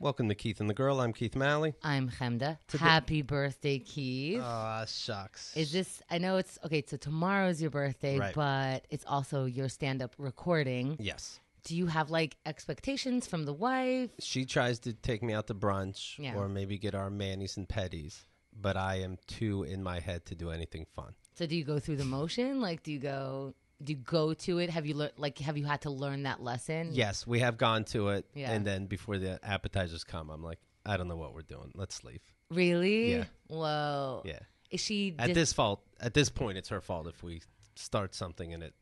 Welcome to Keith and the Girl. I'm Keith Malley. I'm Chemda. Today- Happy birthday, Keith. Ah, shucks. Is this, I know it's, okay, so tomorrow's your birthday, Right. but it's also your stand up recording. Yes. Do you have like expectations from the wife? She tries to take me out to brunch Yeah. or maybe get our manis and petties, but I am too in my head to do anything fun. So do you go through the motion? Like, do you go, do you go to it? Have you learned, like, have you had to learn that lesson? Yes, we have gone to it. Yeah. And then before the appetizers come, I'm like, I don't know what we're doing. Let's leave. Really? Yeah. Whoa. Yeah. Is she At this fault, at this point, it's her fault if we start something and it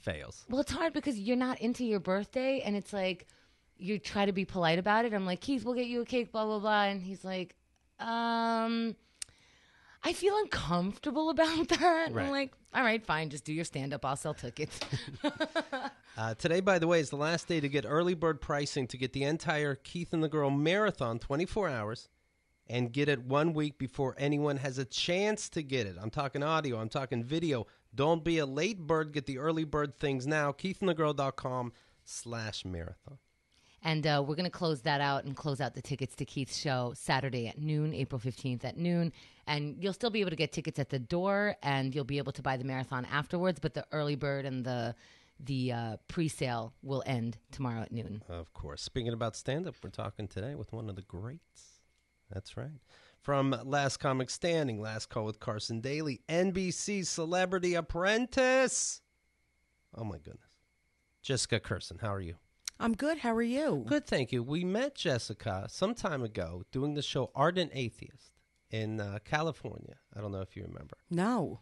fails. Well, it's hard because you're not into your birthday, and it's like you try to be polite about it. I'm like, Keith, we'll get you a cake, blah blah blah, and he's like, um, I feel uncomfortable about that. Right. I'm like, all right, fine, just do your stand up. I'll sell tickets. Uh, today, by the way, is the last day to get early bird pricing to get the entire Keith and the Girl marathon 24 hours and get it one week before anyone has a chance to get it. I'm talking audio, I'm talking video. Don't be a late bird. Get the early bird things now. KeithandTheGirl.com slash marathon. And uh, we're gonna close that out and close out the tickets to Keith's show Saturday at noon, April 15th at noon. And you'll still be able to get tickets at the door, and you'll be able to buy the marathon afterwards. But the early bird and the the uh, pre-sale will end tomorrow at noon. Of course. Speaking about stand up, we're talking today with one of the greats. That's right. From Last Comic Standing, Last Call with Carson Daly, NBC Celebrity Apprentice. Oh my goodness. Jessica Kirson, how are you? I'm good. How are you? Good, thank you. We met Jessica some time ago doing the show Ardent Atheist in uh, California. I don't know if you remember. No,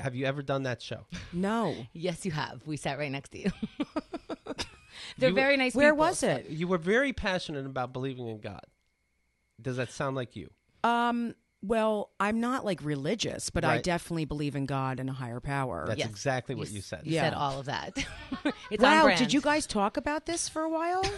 Have you ever done that show? no. Yes, you have. We sat right next to you. They're You- very nice Where people. was it? You were very passionate about believing in God. Does that sound like you? Um. Well, I'm not like religious, but I definitely believe in God and a higher power. That's Yes. exactly what s- you said. You Yeah. said all of that. it's on wow. brand. Did you guys talk about this for a while?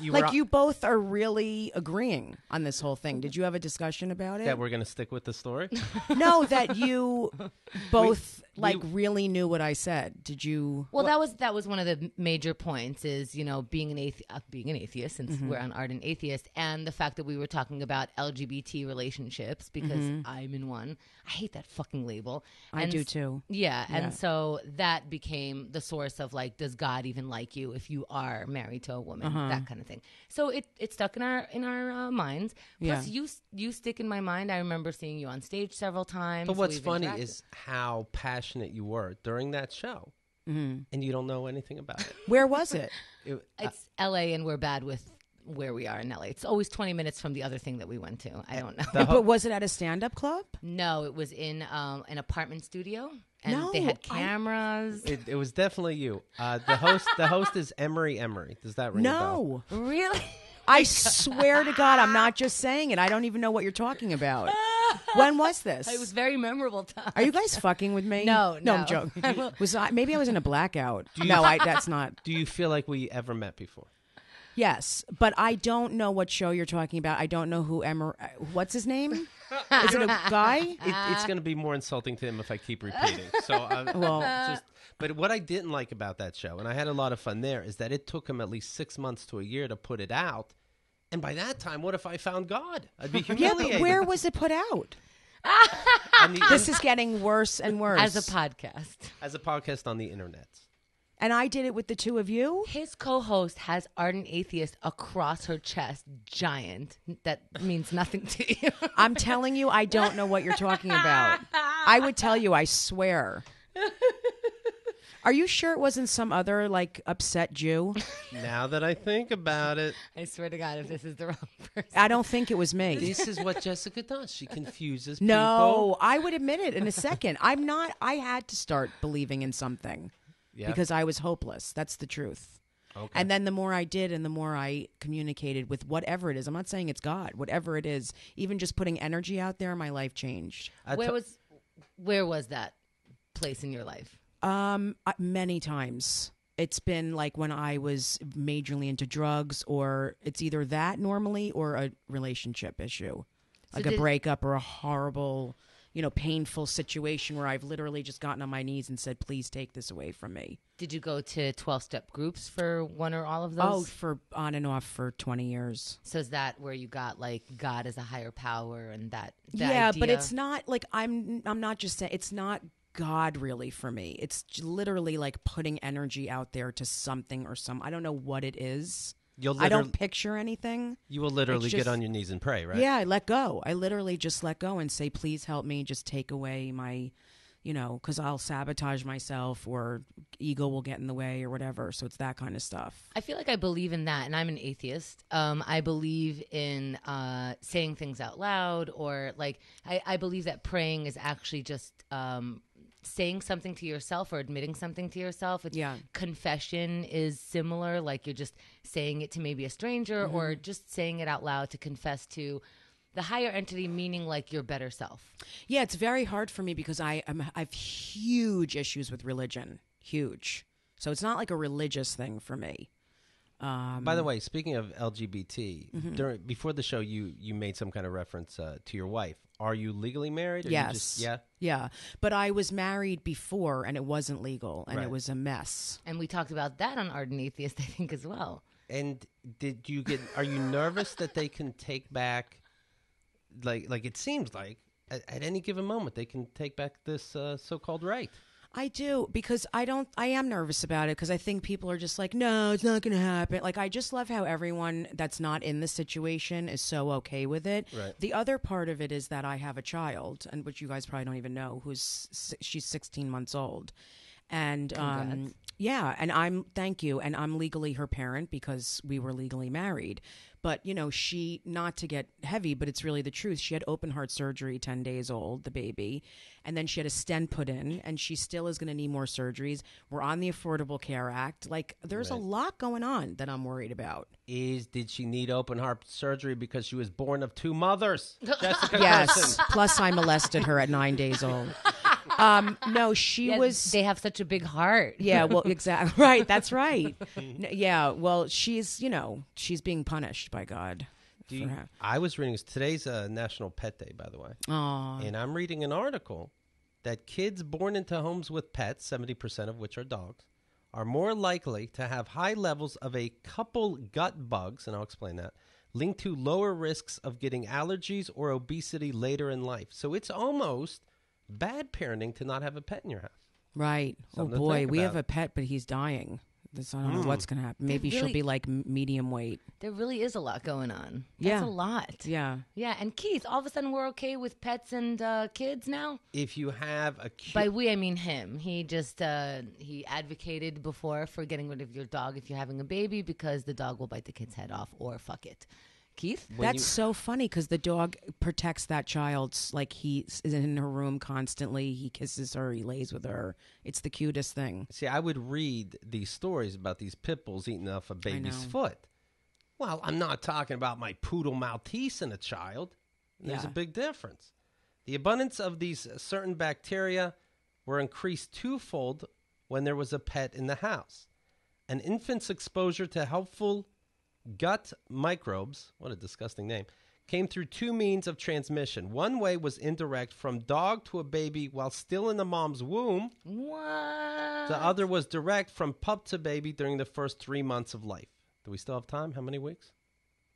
You were like you both are really agreeing on this whole thing. Did you have a discussion about it? that we're going to stick with the story? no, that you both we- like really knew what I said. Did you? Well, that was that was one of the major points is you know being an athe- uh, being an atheist since Mm-hmm. we're on ardent atheist and the fact that we were talking about LGBT relationships because I'm in one. I hate that fucking label. Mm-hmm. I do too. Yeah, Yeah. and so that became the source of like, does God even like you if you are married to a woman? Uh-huh. That kind of thing. So it it stuck in our in our uh, minds. Plus, Yeah. you you stick in my mind. I remember seeing you on stage several times. But what's We've funny interacted. is how passionate you were during that show, Mm-hmm. and you don't know anything about it. Where was it? It- It's L.A. and we're bad with where we are in L.A. It's always 20 minutes from the other thing that we went to. I don't know. Ho- but was it at a stand-up club? no, it was in um, an apartment studio, and No, they had I- cameras. it, it was definitely you. Uh, the host, the host is Emery Emery. Does that ring a bell? No. really? I swear to God, I'm not just saying it. I don't even know what you're talking about. When was this? It was very memorable time. Are you guys fucking with me? No, no, no. I'm joking. Was I, maybe I was in a blackout? you- no, I, that's not. Do you feel like we ever met before? Yes, but I don't know what show you're talking about. I don't know who Emmer. uh, What's his name? Is it a guy? It, it's going to be more insulting to him if I keep repeating. So, uh, Well- just. But what I didn't like about that show, and I had a lot of fun there, is that it took him at least six months to a year to put it out. And by that time, what if I found God? I'd be humiliated. Yeah, but where was it put out? On the- This is getting worse and worse. As a podcast. as a podcast on the internet. and I did it with the two of you. His co-host has ardent atheist across her chest, giant. That means nothing to you. I'm telling you, I don't know what you're talking about. I would tell you, I swear. Are you sure it wasn't some other like upset Jew? Now that I think about it, I swear to God, if this is the wrong person. I don't think it was me. this is what Jessica does. She confuses people. No, I would admit it in a second. I'm not. I had to start believing in something Yeah. because I was hopeless. That's the truth. Okay. And then the more I did and the more I communicated with whatever it is, I'm not saying it's God, whatever it is, even just putting energy out there, my life changed. I Where to- was, where was that place in your life? Um, many times. It's been like when I was majorly into drugs, or it's either that normally or a relationship issue, like a breakup or a horrible, you know, painful situation where I've literally just gotten on my knees and said, "Please take this away from me." Did you go to 12 step groups for one or all of those? Oh, for on and off for 20 years. So is that where you got like God as a higher power and that? yeah, but it's not like I'm I'm not just saying it's not God really for me. It's literally like putting energy out there to something or some I don't know what it is. You'll I don't picture anything. you will literally it's get on your knees and pray, right? Yeah, I let go. I literally just let go and say, please help me. Just take away my, you know, because I'll sabotage myself or ego will get in the way or whatever. So it's that kind of stuff. I feel like I believe in that, and I'm an atheist. Um, I believe in uh, saying things out loud, or like I, I believe that praying is actually just um, saying something to yourself or admitting something to yourself. It's, Yeah. Confession is similar, like you're just saying it to maybe a stranger, or Mm-hmm. just saying it out loud to confess to the higher entity, meaning like your better self. Yeah, it's very hard for me because I am I have huge issues with religion. Huge. So it's not like a religious thing for me. Um, By the way, speaking of LGBT, Mm-hmm. during before the show, you you made some kind of reference uh, to your wife. Are you legally married? Or you yes. just- yeah. Yeah. But I was married before and it wasn't legal and Right. it was a mess. And we talked about that on Ardent Atheist, I think, as well. And did you get? Are you nervous that they can take back? Like, like it seems like at, at any given moment they can take back this uh, so-called right. I do because I don't. I am nervous about it because I think people are just like, no, it's not going to happen. Like I just love how everyone that's not in the situation is so okay with it. Right. The other part of it is that I have a child, and which you guys probably don't even know, who's she's 16 months old, and um, yeah, and I'm thank you, and I'm legally her parent because we were legally married. But you know, she not to get heavy, but it's really the truth. She had open heart surgery, 10 days old, the baby, and then she had a stent put in, and she still is going to need more surgeries. We're on the Affordable Care Act. Like, there's a lot going on that I'm worried about. Is did she need open heart surgery because she was born of two mothers? Jessica Yes. Kirson. Plus, I molested her at nine days old. Um, no, she Yeah, was. They have such a big heart. Yeah, well, exactly. Right, that's right. N- yeah, well, she's, you know, she's being punished by God. Do you- her. I was reading today's uh, National Pet Day, by the way. Aw. And I'm reading an article that kids born into homes with pets, 70% of which are dogs, are more likely to have high levels of a couple gut bugs, and I'll explain that, linked to lower risks of getting allergies or obesity later in life. So it's almost bad parenting to not have a pet in your house. Right. Something oh boy, we have a pet, but he's dying. This, I don't know what's going to happen. Maybe she'll really- be like m- medium weight. There really is a lot going on. Yeah. That's a lot. Yeah. Yeah, and Keith, all of a sudden we're okay with pets and uh, kids now. If you have a cute, By we, I mean him. He just uh, he advocated before for getting rid of your dog if you're having a baby because the dog will bite the kid's head off or fuck it. Keith, when That's you- so funny because the dog protects that child. Like he is in her room constantly. He kisses her. He lays with her. It's the cutest thing. See, I would read these stories about these pit bulls eating off a baby's know. foot. Well, I'm not talking about my poodle Maltese and a child. There's a big difference. The abundance of these certain bacteria were increased twofold when there was a pet in the house. An infant's exposure to helpful gut microbes, what a disgusting name, came through two means of transmission. One way was indirect from dog to a baby while still in the mom's womb. what? The other was direct from pup to baby during the first three months of life. Do we still have time? How many weeks?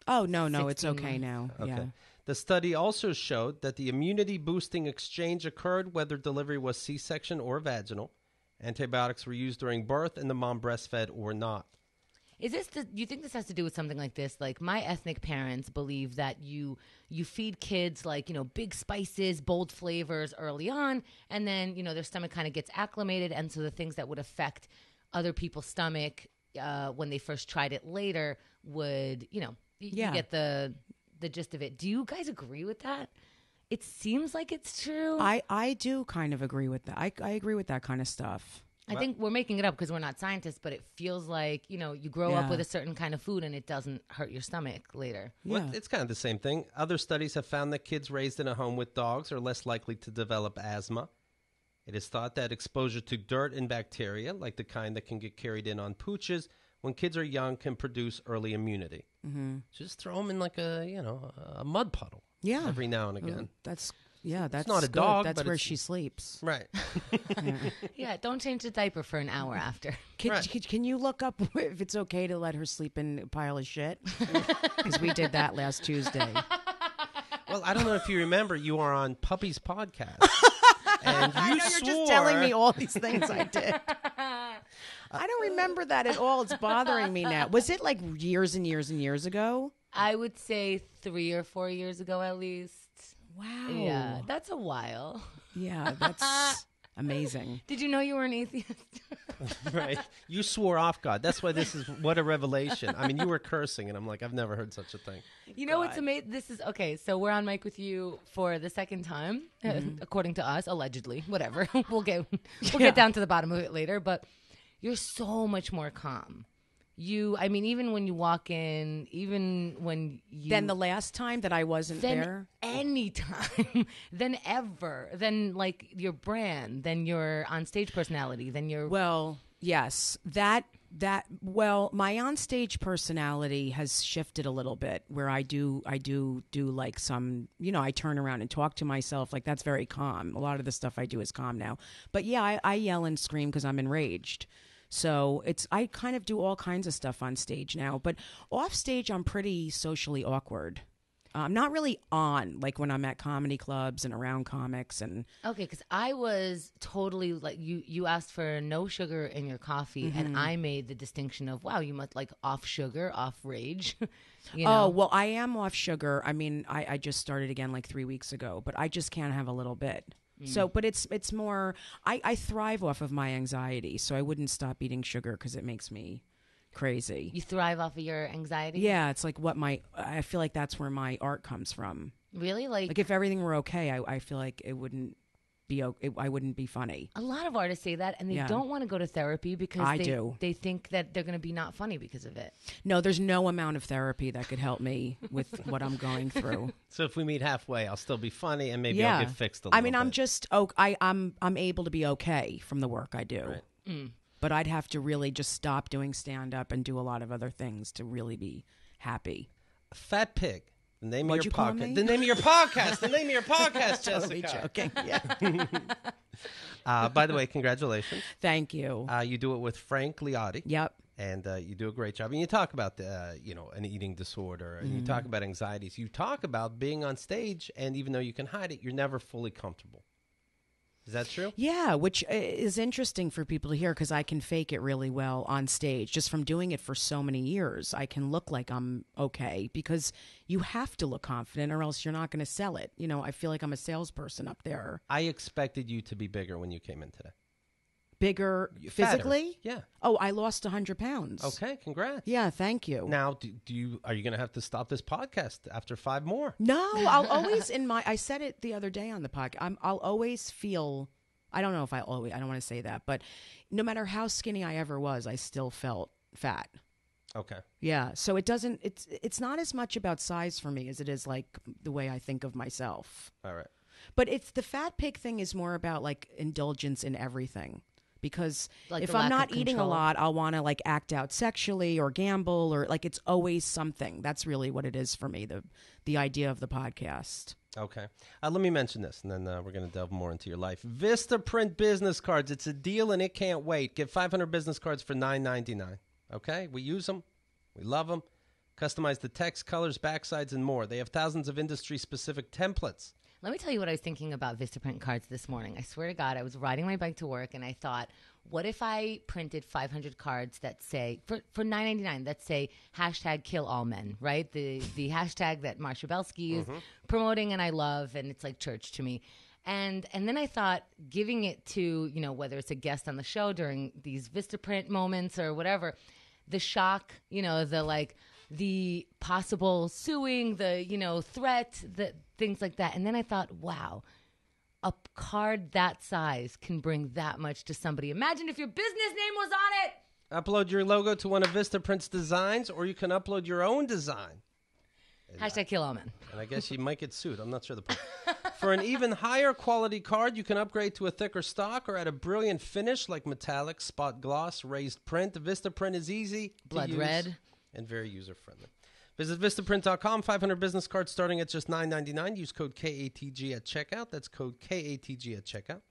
Oh no, no, it's 16 okay now. Okay. Yeah. The study also showed that the immunity boosting exchange occurred whether delivery was C section or vaginal. Antibiotics were used during birth and the mom breastfed or not. Is this? The, you think this has to do with something like this? Like my ethnic parents believe that you you feed kids like you know big spices, bold flavors early on, and then you know their stomach kind of gets acclimated, and so the things that would affect other people's stomach uh, when they first tried it later would you know Yeah. you get the the gist of it. Do you guys agree with that? It seems like it's true. I I do kind of agree with that. I I agree with that kind of stuff. I think we're making it up because we're not scientists, but it feels like you know you grow up with a certain kind of food and it doesn't hurt your stomach later. Well, Yeah. it's kind of the same thing. Other studies have found that kids raised in a home with dogs are less likely to develop asthma. It is thought that exposure to dirt and bacteria, like the kind that can get carried in on pooches when kids are young, can produce early immunity. Mm-hmm. Just throw them in like a you know a mud puddle. Yeah. every now and again. That's Yeah, that's not a good. dog, That's but where it's- she sleeps. Right. Yeah, don't change the diaper for an hour after. Can, Right. can, can you look up if it's okay to let her sleep in a pile of shit? Because we did that last Tuesday. Well, I don't know if you remember, you are on Puppy's podcast. and you I know swore, you're just telling me all these things I did. I don't remember that at all. It's bothering me now. Was it like years and years and years ago? I would say three or four years ago at least. Wow. Yeah, that's a while. Yeah, that's amazing. Did you know you were an atheist? right. You swore off God. That's why this is what a revelation. I mean, you were cursing, and I'm like, I've never heard such a thing. You know what's amazing? This is okay. So we're on mic with you for the second time, uh, Mm-hmm. according to us, allegedly. Whatever. we'll get we'll get down to the bottom of it later. But you're so much more calm. You, I mean, even when you walk in, even when you Then the last time that I wasn't then there. anytime, then ever, then like your brand, then your on stage personality, then your Well, yes, that that well, my onstage personality has shifted a little bit. Where I do, I do do like some, you know, I turn around and talk to myself. Like that's very calm. A lot of the stuff I do is calm now. But yeah, I, I yell and scream because I'm enraged. So it's I kind of do all kinds of stuff on stage now, but off stage I'm pretty socially awkward. I'm not really on like when I'm at comedy clubs and around comics and Okay, because I was totally like you. You asked for no sugar in your coffee, Mm-hmm. and I made the distinction of wow, you must like off sugar, off rage. you Oh well, I am off sugar. I mean, I, I just started again like three weeks ago, but I just can't have a little bit. Mm. So, but it's it's more. I I thrive off of my anxiety, so I wouldn't stop eating sugar because it makes me crazy. you thrive off of your anxiety. Yeah, it's like what my. I feel like that's where my art comes from. really. Like, Like if everything were okay, I I feel like it wouldn't be. It, I wouldn't be funny. a lot of artists say that, and they Yeah. don't want to go to therapy because I they, do. They think that they're going to be not funny because of it. No, there's no amount of therapy that could help me with what I'm going through. So if we meet halfway, I'll still be funny, and maybe yeah. I'll get fixed a little I mean, I'm just oh, I I'm I'm able to be okay from the work I do. Right. Mm. But I'd have to really just stop doing stand up and do a lot of other things to really be happy. Fat Pig. The name What'd of your you podcast. The name of your podcast. The name of your podcast, Jessica. Okay. Yeah. Uh, by the way, congratulations. Thank you. Uh, you do it with Frank Liotti. yep. and uh, you do a great job. And you talk about the, uh, you know, an eating disorder, and you talk Mm-hmm. about anxieties. You talk about being on stage, and even though you can hide it, you're never fully comfortable. Is that true? Yeah, which is interesting for people to hear because I can fake it really well on stage. Just from doing it for so many years, I can look like I'm okay because you have to look confident or else you're not going to sell it. You know, I feel like I'm a salesperson up there. I expected you to be bigger when you came in today. Bigger Fatter. physically? Yeah. Oh, I lost 100 pounds. Okay. Congrats. Yeah, thank you. Now, do, do you are you going to have to stop this podcast after five more? No, I'll always in my. I said it the other day on the podcast. I'm, I'll always feel. I don't know if I always. I don't want to say that, but no matter how skinny I ever was, I still felt fat. Okay. Yeah, so it doesn't. It's it's not as much about size for me as it is like the way I think of myself. All right. But it's the fat pig thing is more about like indulgence in everything. Because Like if I'm not eating a lot, I'll want to like act out sexually or gamble or like it's always something. That's really what it is for me. The the idea of the podcast. Okay. Uh, let me mention this, and then uh, we're going to delve more into your life. Vistaprint business cards. It's a deal, and it can't wait. Get 500 business cards for $9.99. Okay? We use them. We love them. Customize the text, colors, backsides, and more. They have thousands of industry-specific templates. Let me tell you what I was thinking about Vistaprint cards this morning. I swear to God, I was riding my bike to work and I thought, what if I printed 500 cards that say for for 9.99 that say hashtag kill all men, right? The the hashtag that Marcia Belsky is mm-hmm. promoting and I love and it's like church to me. And and then I thought giving it to, you know, whether it's a guest on the show during these Vistaprint moments or whatever, the shock, you know, the like the possible suing, the, you know, threat, the things like that. And then I thought, wow, a card that size can bring that much to somebody. Imagine if your business name was on it. Upload your logo to one of Vistaprint's designs, or you can upload your own design. Hashtag kill all men. And I guess you might get sued. I'm not sure the point. For an even higher quality card, you can upgrade to a thicker stock or add a brilliant finish like metallic, spot gloss, raised print. Vistaprint is easy, Blood red. and very user friendly. Visit Vistaprint.com. 500 business cards starting at just $9.99. Use code KATG at checkout. That's code KATG at checkout.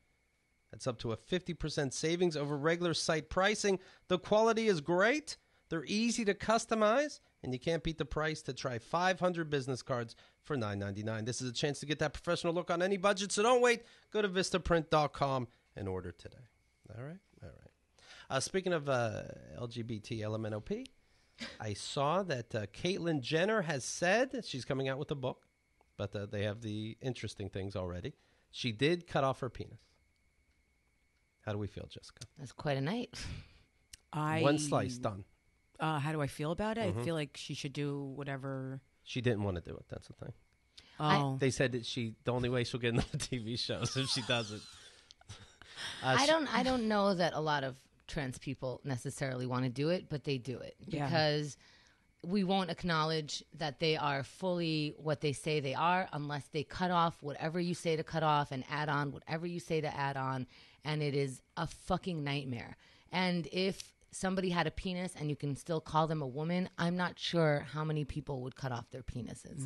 That's up to a 50% savings over regular site pricing. The quality is great. They're easy to customize, and you can't beat the price to try 500 business cards for $9.99. This is a chance to get that professional look on any budget, so don't wait. Go to Vistaprint.com and order today. All right? All right. Uh, speaking of uh, LGBT LMNOP, I saw that uh, Caitlyn Jenner has said she's coming out with a book, but uh, they have the interesting things already. She did cut off her penis. How do we feel, Jessica? That's quite a night. I One slice done. Uh, how do I feel about it? Mhm. I feel like she should do whatever. She didn't want to do it. That's the thing. I- Oh, They said that she the only way she'll get into the TV shows if she doesn't. Uh, I she- don't I don't know that a lot of trans people necessarily want to do it, but they do it Yeah. because we won't acknowledge that they are fully what they say they are unless they cut off whatever you say to cut off and add on whatever you say to add on and it is a fucking nightmare. And if somebody had a penis and you can still call them a woman, I'm not sure how many people would cut off their penises.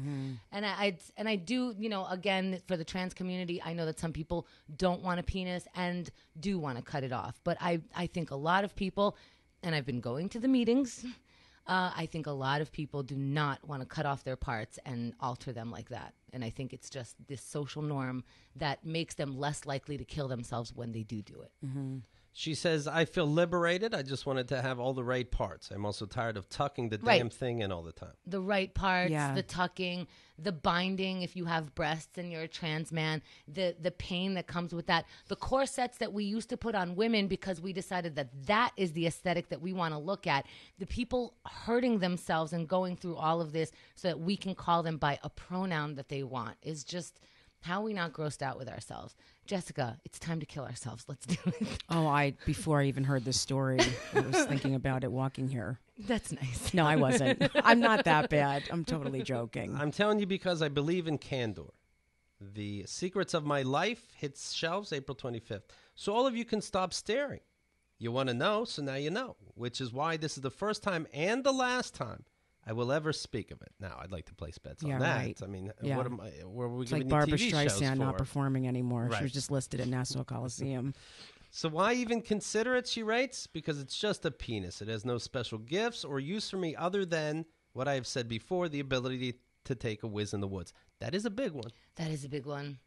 And I I'd, and I do, you know, again for the trans community, I know that some people don't want a penis and do want to cut it off. But I I think a lot of people, and I've been going to the meetings. Uh, I think a lot of people do not want to cut off their parts and alter them like that. And I think it's just this social norm that makes them less likely to kill themselves when they do do it. She says, I feel liberated. I just wanted to have all the right parts. I'm also tired of tucking the Right. damn thing in all the time. the right parts, Yeah. the tucking, the binding if you have breasts and you're a trans man, the the pain that comes with that, the corsets that we used to put on women because we decided that that is the aesthetic that we want to look at. The people hurting themselves and going through all of this so that we can call them by a pronoun that they want is just how are we not grossed out with ourselves? Jessica, it's time to kill ourselves. Let's do it. oh, I before I even heard this story, I was thinking about it walking here. That's nice. No, I wasn't. I'm not that bad. I'm totally joking. I'm telling you because I believe in candor. The Secrets of My Life hits shelves April 25th. So all of you can stop staring. You want to know, so now you know, which is why this is the first time and the last time I will ever speak of it. Now, I'd like to place bets Yeah, on that. right. I mean, Yeah. what am I, where are we It's like Barbara TV Streisand not performing anymore. She was just listed at Nassau Coliseum. So why even consider it, she writes? Because it's just a penis. It has no special gifts or use for me other than what I have said before, the ability to take a whiz in the woods. That is a big one. That is a big one.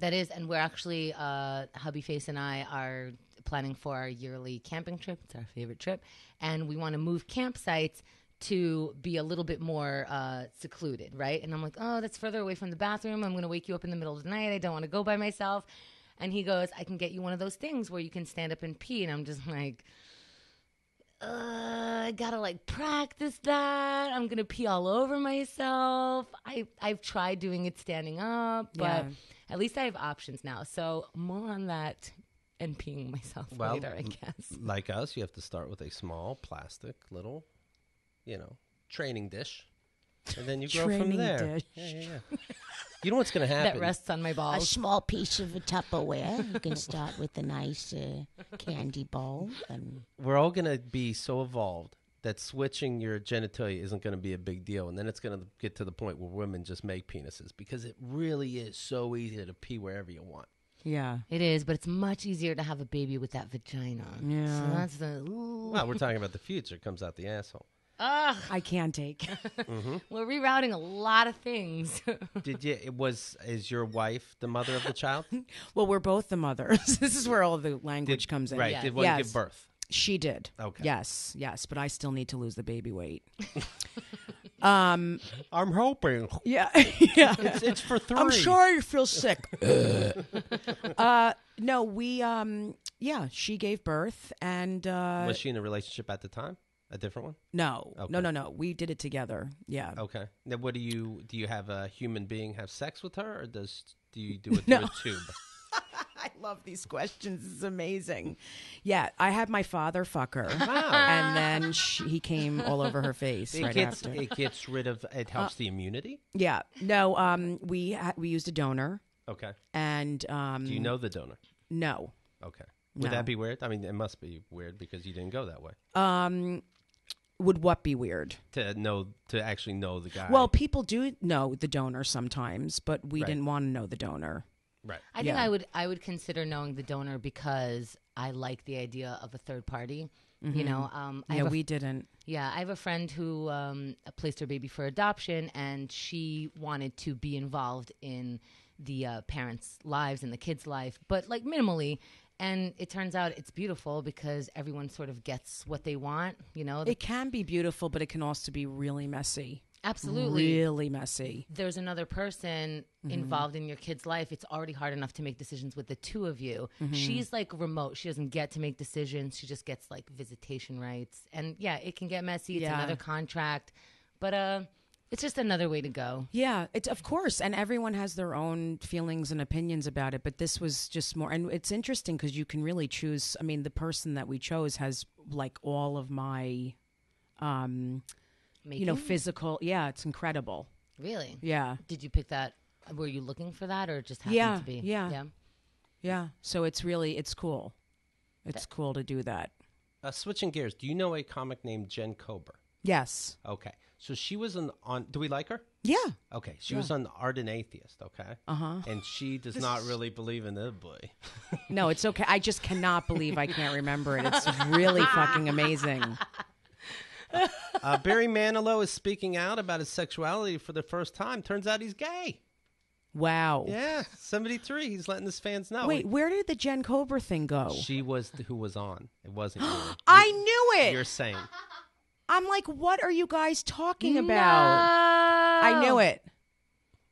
That is, and we're actually, uh, Hubby Face and I are planning for our yearly camping trip. It's our favorite trip, and we want to move campsites to be a little bit more uh, secluded, right? And I'm like, oh, that's further away from the bathroom. I'm going to wake you up in the middle of the night. I don't want to go by myself. And he goes, I can get you one of those things where you can stand up and pee. And I'm just like, uh, I gotta like practice that. I'm gonna pee all over myself. I I've tried doing it standing up, but Yeah. at least I have options now. So more on that and peeing myself Well, later, I guess. Like us, you have to start with a small plastic little, you know, training dish, and then you grow from Training there. dish. Yeah, yeah, yeah. You know what's going to happen? That rests on my a balls. small piece of a Tupperware. You can start with a nice uh, candy bowl, and We're all going to be so evolved that switching your genitalia isn't going to be a big deal, and then it's going to get to the point where women just make penises because it really is so easy to pee wherever you want. Yeah. It is, but it's much easier to have a baby with that vagina. So Yeah. that's the. Ooh. Well, we're talking about the future. It comes out the asshole. Ugh, I can't take. we're rerouting a lot of things. Did you? It was. Is your wife the mother of the child? well, we're both the mothers. this is where all the language comes in. Right. Yes. Did one Yes. give birth? She did. Okay. Yes, yes, but I still need to lose the baby weight. um. I'm hoping. Yeah. yeah. It's, it's for 3 I'm sorry you feel sick. uh, no, we um, yeah, she gave birth, and uh, Was she in a relationship at the time? A different one? no, Okay. no, no, no, we did it together. Yeah. Okay. Now, what do you do? You have a human being have sex with her, or does do you do it No. through a tube? I love these questions. It's amazing. Yeah, I had my father fuck her, Wow. and then she, he came all over her face It right gets after. it gets rid of. It helps the immunity. Yeah, no, um, we ha- we used a donor, Okay. and um, Do you know the donor? No, Okay. Would No. that be weird? I mean, it must be weird because you didn't go that way. um, Would what be weird? to know to actually know the guy. Well, people do know the donor sometimes, but we Right. didn't want to know the donor. right. I think Yeah. I would I would consider knowing the donor because I like the idea of a third party. You know, um, I yeah, have a we didn't. Yeah, I have a friend who um, placed her baby for adoption, and she wanted to be involved in the uh, parents' lives and the kids' life, but like minimally. And it turns out it's beautiful because everyone sort of gets what they want. You know, It can be beautiful, but it can also be really messy. absolutely. Really messy. There's another person involved in your kid's life. It's already hard enough to make decisions with the two of you. She's like remote. She doesn't get to make decisions. She just gets like visitation rights. And yeah, it can get messy. It's Yeah. another contract. But uh it's just another way to go. Yeah, it's of course, and everyone has their own feelings and opinions about it. But this was just more, and it's interesting because you can really choose. I mean, the person that we chose has like all of my, um, you know, physical. Yeah, it's incredible. Really? Yeah, Did you pick that? Were you looking for that, or it just happened Yeah, to be? yeah. yeah. yeah. So it's really it's cool. It's cool to do that. Uh, switching gears, do you know a comic named Jen Kober? Yes. Okay, so she was on. on do we like her? Yeah. Okay, she was on Ardent Atheist. Okay, Uh huh. and she does not really believe in the boy. No, it's okay. I just cannot believe I can't remember it. It's really fucking amazing. Uh, Barry Manilow is speaking out about his sexuality for the first time. Turns out he's gay. Wow. Yeah, seventy three. He's letting his fans know. Wait, where did the Jen Kober thing go? she was the, who was on. It wasn't you. I knew it. You're saying I'm like, what are you guys talking about? I knew it.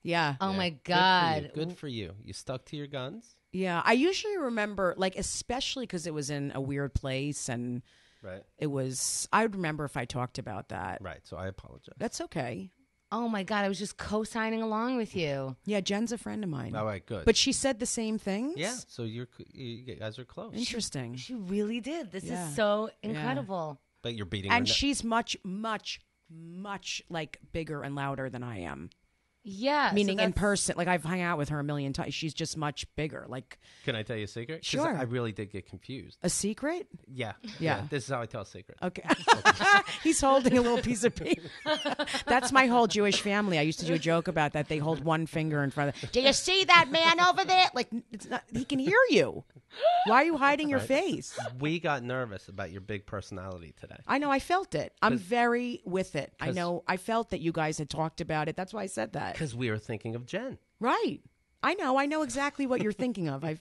Yeah. Oh Yeah, my good for you. god. Good for you. You stuck to your guns. Yeah. I usually remember, like, especially because it was in a weird place and Right. it was, I would remember if I talked about that. Right. So I apologize. That's okay. Oh my god. I was just co-signing along with you. Yeah. Jen's a friend of mine. All right. Good. But she said the same things? yeah. So you're you guys are close. Interesting. She really did. This Yeah. is so incredible. But you're beating her. And no- she's much, much, much like bigger and louder than I am. Yeah. so Meaning in person, like I've hung out with her a million times. She's just much bigger. Like Can I tell you a secret? Sure. I really did get confused. a secret? Yeah. Yeah. This is how I tell secrets. Okay. He's holding a little piece of paper. That's my whole Jewish family. I used to do a joke about that. They hold one finger in front of. Do you see that man over there? Like it's not. He can hear you. Why are you hiding your face? We got nervous about your big personality today. I know. I felt it. I'm very with it. I know. I felt that you guys had talked about it. That's why I said that. Because we were thinking of Jen. Right. I know. I know exactly what you're thinking of. I.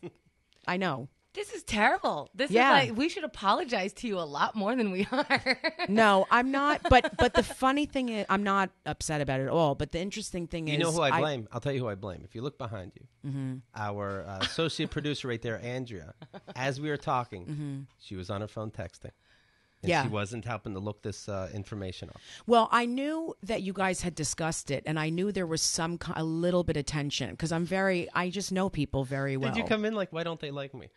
I know. This is terrible. This Yeah. is like we should apologize to you a lot more than we are. No, I'm not. But but the funny thing is, I'm not upset about it at all. But the interesting thing is You is, know who I blame? I'll tell you who I blame. If you look behind you, Mm-hmm. our uh, associate producer right there, Andrea, as we were talking, Mm-hmm. she was on her phone texting. And Yeah. She wasn't helping to look this uh, information up. Well, I knew that you guys had discussed it, and I knew there was some a little bit of tension because I'm very. I just know people very well. Did you come in like, why don't they like me?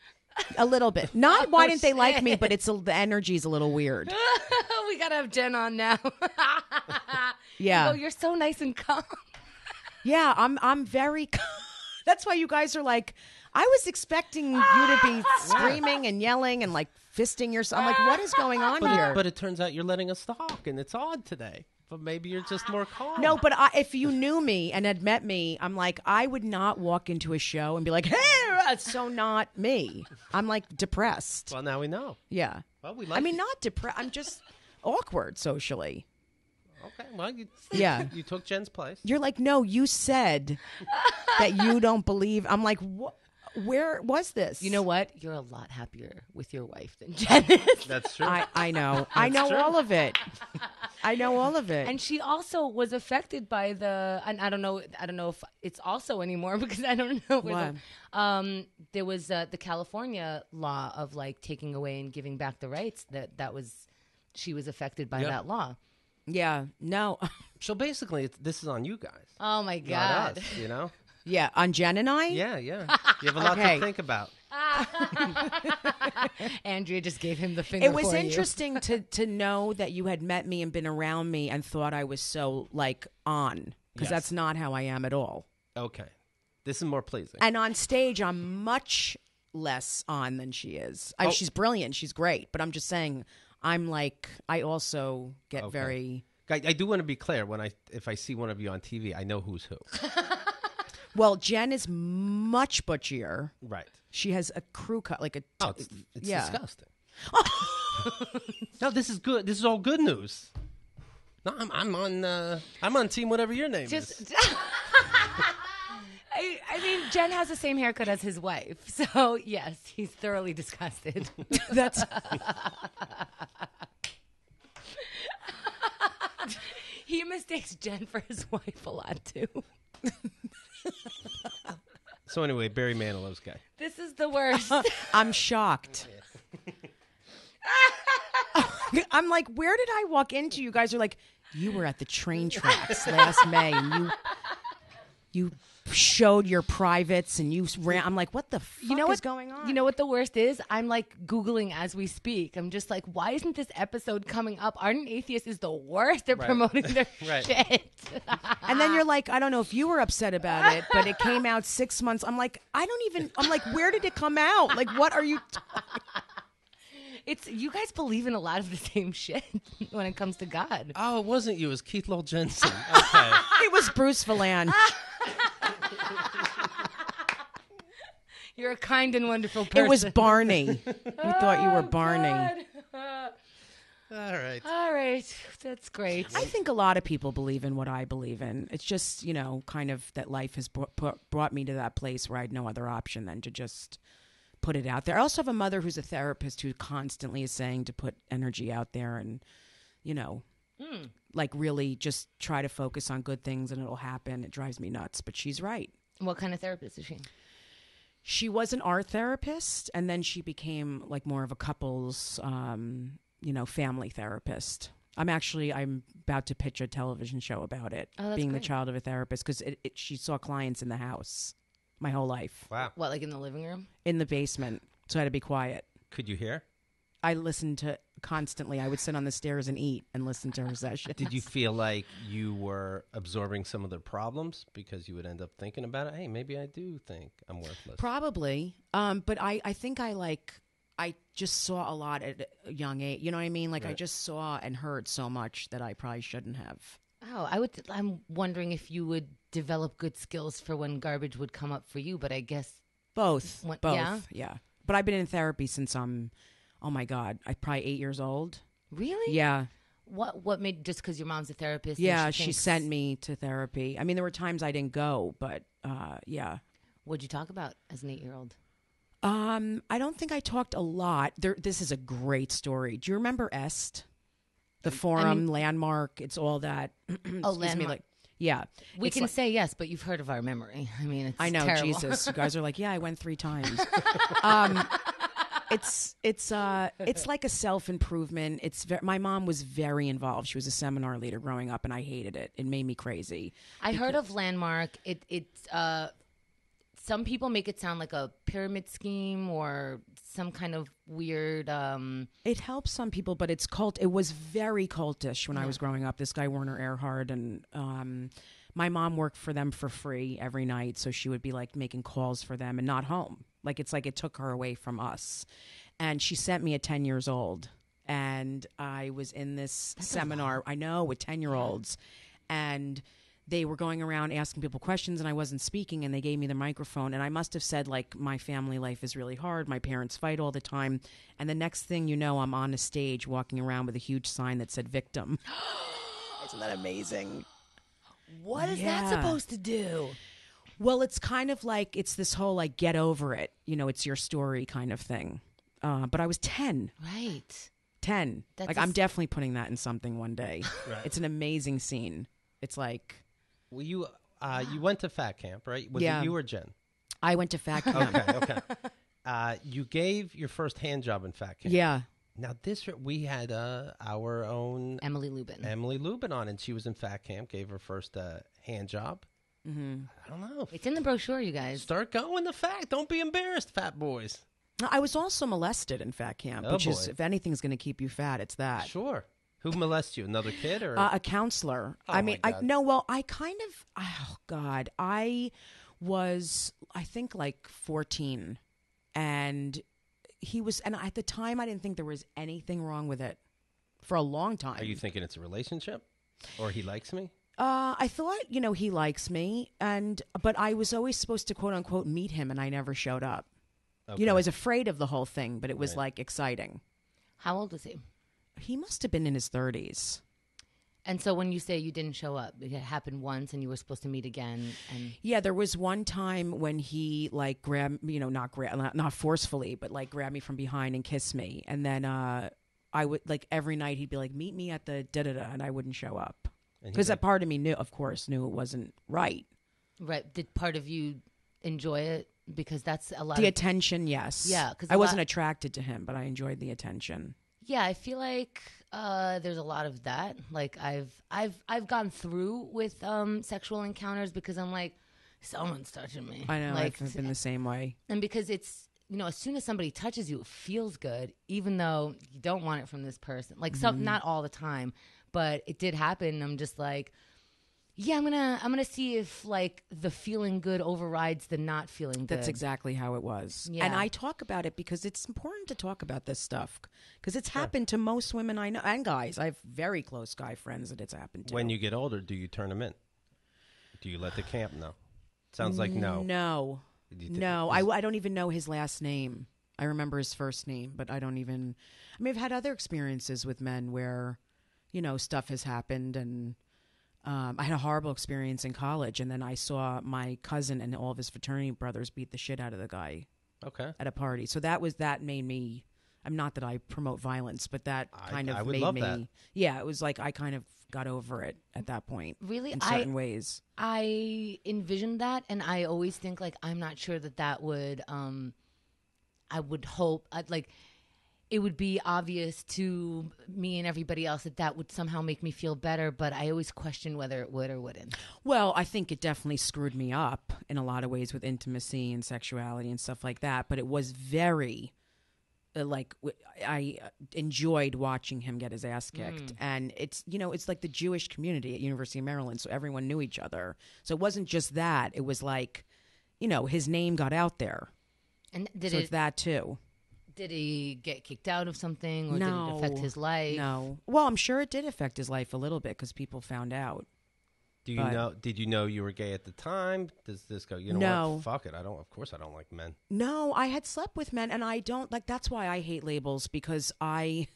a little bit. Not why didn't they like me, but it's a, the energy's a little weird. we gotta have Jen on now. Yeah. Oh, you're so nice and calm. Yeah, I'm. I'm very. That's why you guys are like. I was expecting you to be screaming and yelling and like fisting yourself. I'm like, what is going on But here? it, but it turns out you're letting us talk, and it's odd today. But maybe you're just more calm. No, but I, if you knew me and had met me, I'm like, I would not walk into a show and be like, hey, that's so not me. I'm like depressed. Well, now we know. Yeah. Well, we like I mean, you. not depressed. I'm just awkward socially. Okay, well, you, Yeah. you took Jen's place. You're like, no, you said that you don't believe. I'm like, what? Where was this? You know what? You're a lot happier with your wife than Jen is. That's true. I, I know. I know true. all of it. I know all of it. And she also was affected by the, and I don't know, I don't know if it's also anymore because I don't know. Where the, um, there was uh, the California law of like taking away and giving back the rights. That that was, she was affected by Yep. that law. yeah. No. so basically, it's, this is on you guys, Oh my not god! us. You know? Yeah. On Jen and I? Yeah, yeah. You have a lot Okay. to think about. Andrea just gave him the finger. It was for you. interesting to to know that you had met me and been around me and thought I was so like on because Yes. that's not how I am at all. Okay, this is more pleasing. And on stage, I'm much less on than she is. I, Oh. She's brilliant. She's great. But I'm just saying, I'm like, I also get Okay. very. I, I do want to be clear when I if I see one of you on TV, I know who's who. Well, Jen is much butchier. right. She has a crew cut, like a. Oh, it's, it's yeah. disgusting. no, this is good. This is all good news. No, I'm, I'm on. Uh, I'm on team. Whatever your name is. I, I mean, Jen has the same haircut as his wife, so yes, he's thoroughly disgusted. That's he mistakes Jen for his wife a lot too. So anyway, Barry Manilow's guy. This is the worst. I'm shocked. I'm like, where did I walk into? You guys are like, you were at the train tracks last May, and you you showed your privates, and you ran. I'm like, what the fuck you know is what's going on? You know what the worst is? I'm like googling as we speak. I'm just like, why isn't this episode coming up? Ardent Atheist is the worst at promoting their Right. shit. and then you're like, I don't know if you were upset about it, but it came out six months. I'm like, I don't even. I'm like, where did it come out? Like, what are you? it's you guys believe in a lot of the same shit when it comes to God. Oh, it wasn't you. It was Keith Lowell Jensen. Okay. It was Bruce Villan. You're a kind and wonderful person. It was Barney. We thought you were oh, Barney. all right. All right, that's great. I think a lot of people believe in what I believe in. It's just, you know, kind of that life has brought, brought- brought me to that place where I had no other option than to just put it out there. I also have a mother who's a therapist who constantly is saying to put energy out there and, you know, hmm. like really just try to focus on good things and it'll happen. It drives me nuts, but she's right. what kind of therapist is she? She was an art therapist and then she became like more of a couples, um, you know, family therapist. I'm actually I'm about to pitch a television show about it, Oh, that's being the child of a therapist because it, it, she saw clients in the house my whole life Wow. What, like in the living room? in the basement, so I had to be quiet. Could you hear? I listened to constantly. I would sit on the stairs and eat and listen to her session. Did you feel like you were absorbing some of their problems because you would end up thinking about it? Hey, maybe I do think I'm worthless. Probably. Um, but I, I think I like I just saw a lot at a young age. You know what I mean? Like I just saw and heard so much that I probably shouldn't have. Oh, I would. I'm wondering if you would develop good skills for when garbage would come up for you. But I guess Both. What- Both. yeah? Yeah. But I've been in therapy since I'm oh my God. I probably eight years old. really, Yeah. What what made just because your mom's a therapist? Yeah, she, she sent me to therapy. I mean there were times I didn't go, but uh yeah. What'd you talk about as an eight year old? Um, I don't think I talked a lot. There, this is a great story. Do you remember Est? The forum, landmark. It's all that. oh, Excuse me, Landmark. like yeah. We can like- say yes, but you've heard of our memory. I mean, it's I know, terrible. Jesus. You guys are like, yeah, I went three times. um, it's it's uh it's like a self improvement. It's ve- my mom was very involved. She was a seminar leader growing up, and I hated it. It made me crazy. I heard of Landmark. It it's uh, some people make it sound like a pyramid scheme or some kind of weird. Um, It helps some people, but it's cult. It was very cultish when I was growing up. This guy Werner Erhard and um, my mom worked for them for free every night, so she would be like making calls for them and not home. Like it's like it took her away from us. And she sent me at ten years old, and I was in this seminar. I know with ten year olds, and they were going around asking people questions and I wasn't speaking and they gave me the microphone and I must have said like my family life is really hard my parents fight all the time and the next thing you know I'm on a stage walking around with a huge sign that said victim isn't that amazing what is Yeah. that supposed to do? Well it's kind of like it's this whole like get over it you know it's your story kind of thing uh, but I was 10 Right. 10 That's like a I'm definitely putting that in something one day Right. it's an amazing scene it's like Well, you uh, you went to fat camp, right? Was Yeah. it you or Jen? I went to fat camp Okay, okay. Uh, you gave your first hand job in fat camp. yeah Now this we had uh, our own Emily Lubin. Emily Lubin on, and she was in fat camp. Gave her first uh, hand job. Mm-hmm. I don't know. it's in the brochure, you guys. Start going the fat. Don't be embarrassed, fat boys. I was also molested in fat camp, Oh, which is if anything's going to keep you fat, it's that. Sure. Who molested you? Another kid or? Uh, a counselor. Oh, I my mean, I God. no. Well, I kind of. Oh God, I was. I think like fourteen, and he was. And at the time, I didn't think there was anything wrong with it. for a long time. Are you thinking it's a relationship, or he likes me? Uh, I thought, you know, he likes me, and but I was always supposed to quote unquote meet him, and I never showed up. You know, I was afraid of the whole thing, but it was Right. like exciting. How old was he? He must have been in his thirties. And so when you say you didn't show up, it happened once, and you were supposed to meet again. And Yeah, there was one time when he like grabbed, you know, not grab, not, not forcefully, but like grabbed me from behind and kissed me, and then uh, I would like every night he'd be like, "Meet me at the da da da," and I wouldn't show up And he because did. that part of me knew, of course, knew it wasn't right. right, did part of you enjoy it because that's a lot. The of, attention, yes, Yeah. Because I wasn't lot- attracted to him, but I enjoyed the attention. Yeah, I feel like uh, there's a lot of that. Like I've I've I've gone through with um, sexual encounters because I'm like, someone's touching me. I know Like, I've been the same way. and because it's you know as soon as somebody touches you, it feels good, even though you don't want it from this person. Like Mm-hmm. not all the time, but it did happen. I'm just like. Yeah, I'm gonna I'm gonna see if like the feeling good overrides the not feeling good. That's exactly how it was. Yeah. And I talk about it because it's important to talk about this stuff because it's happened to most women I know and guys. I have very close guy friends that it's happened to. When you get older, do you turn them in? Do you let the camp know? Sounds like no. No. No. I, I don't even know his last name. I remember his first name, but I don't even. I mean, I've had other experiences with men where, you know, stuff has happened and. Um, I had a horrible experience in college, and then I saw my cousin and all of his fraternity brothers beat the shit out of the guy Okay. at a party. So that was that made me. I'm not that I promote violence, but that I- kind of I would made love me. that. Yeah, it was like I kind of got over it at that point really in I certain ways. I envisioned that, and I always think like I'm not sure that that would. um I would hope I'd like it would be obvious to me and everybody else that that would somehow make me feel better, but I always question whether it would or wouldn't. Well, I think it definitely screwed me up in a lot of ways with intimacy and sexuality and stuff like that. But it was very, uh, like, w- I uh, enjoyed watching him get his ass kicked. And it's, you know, it's like the Jewish community at University of Maryland, so everyone knew each other. So it wasn't just that; it was like, you know, his name got out there. And did so it it's that too. Did he get kicked out of something or no, did it affect his life? No. Well, I'm sure it did affect his life a little bit because people found out. Do you But- know? Did you know you were gay at the time? Does this go? You know No. what? Fuck it. I don't. Of course, I don't like men. No, I had slept with men, and I don't like. That's why I hate labels because I,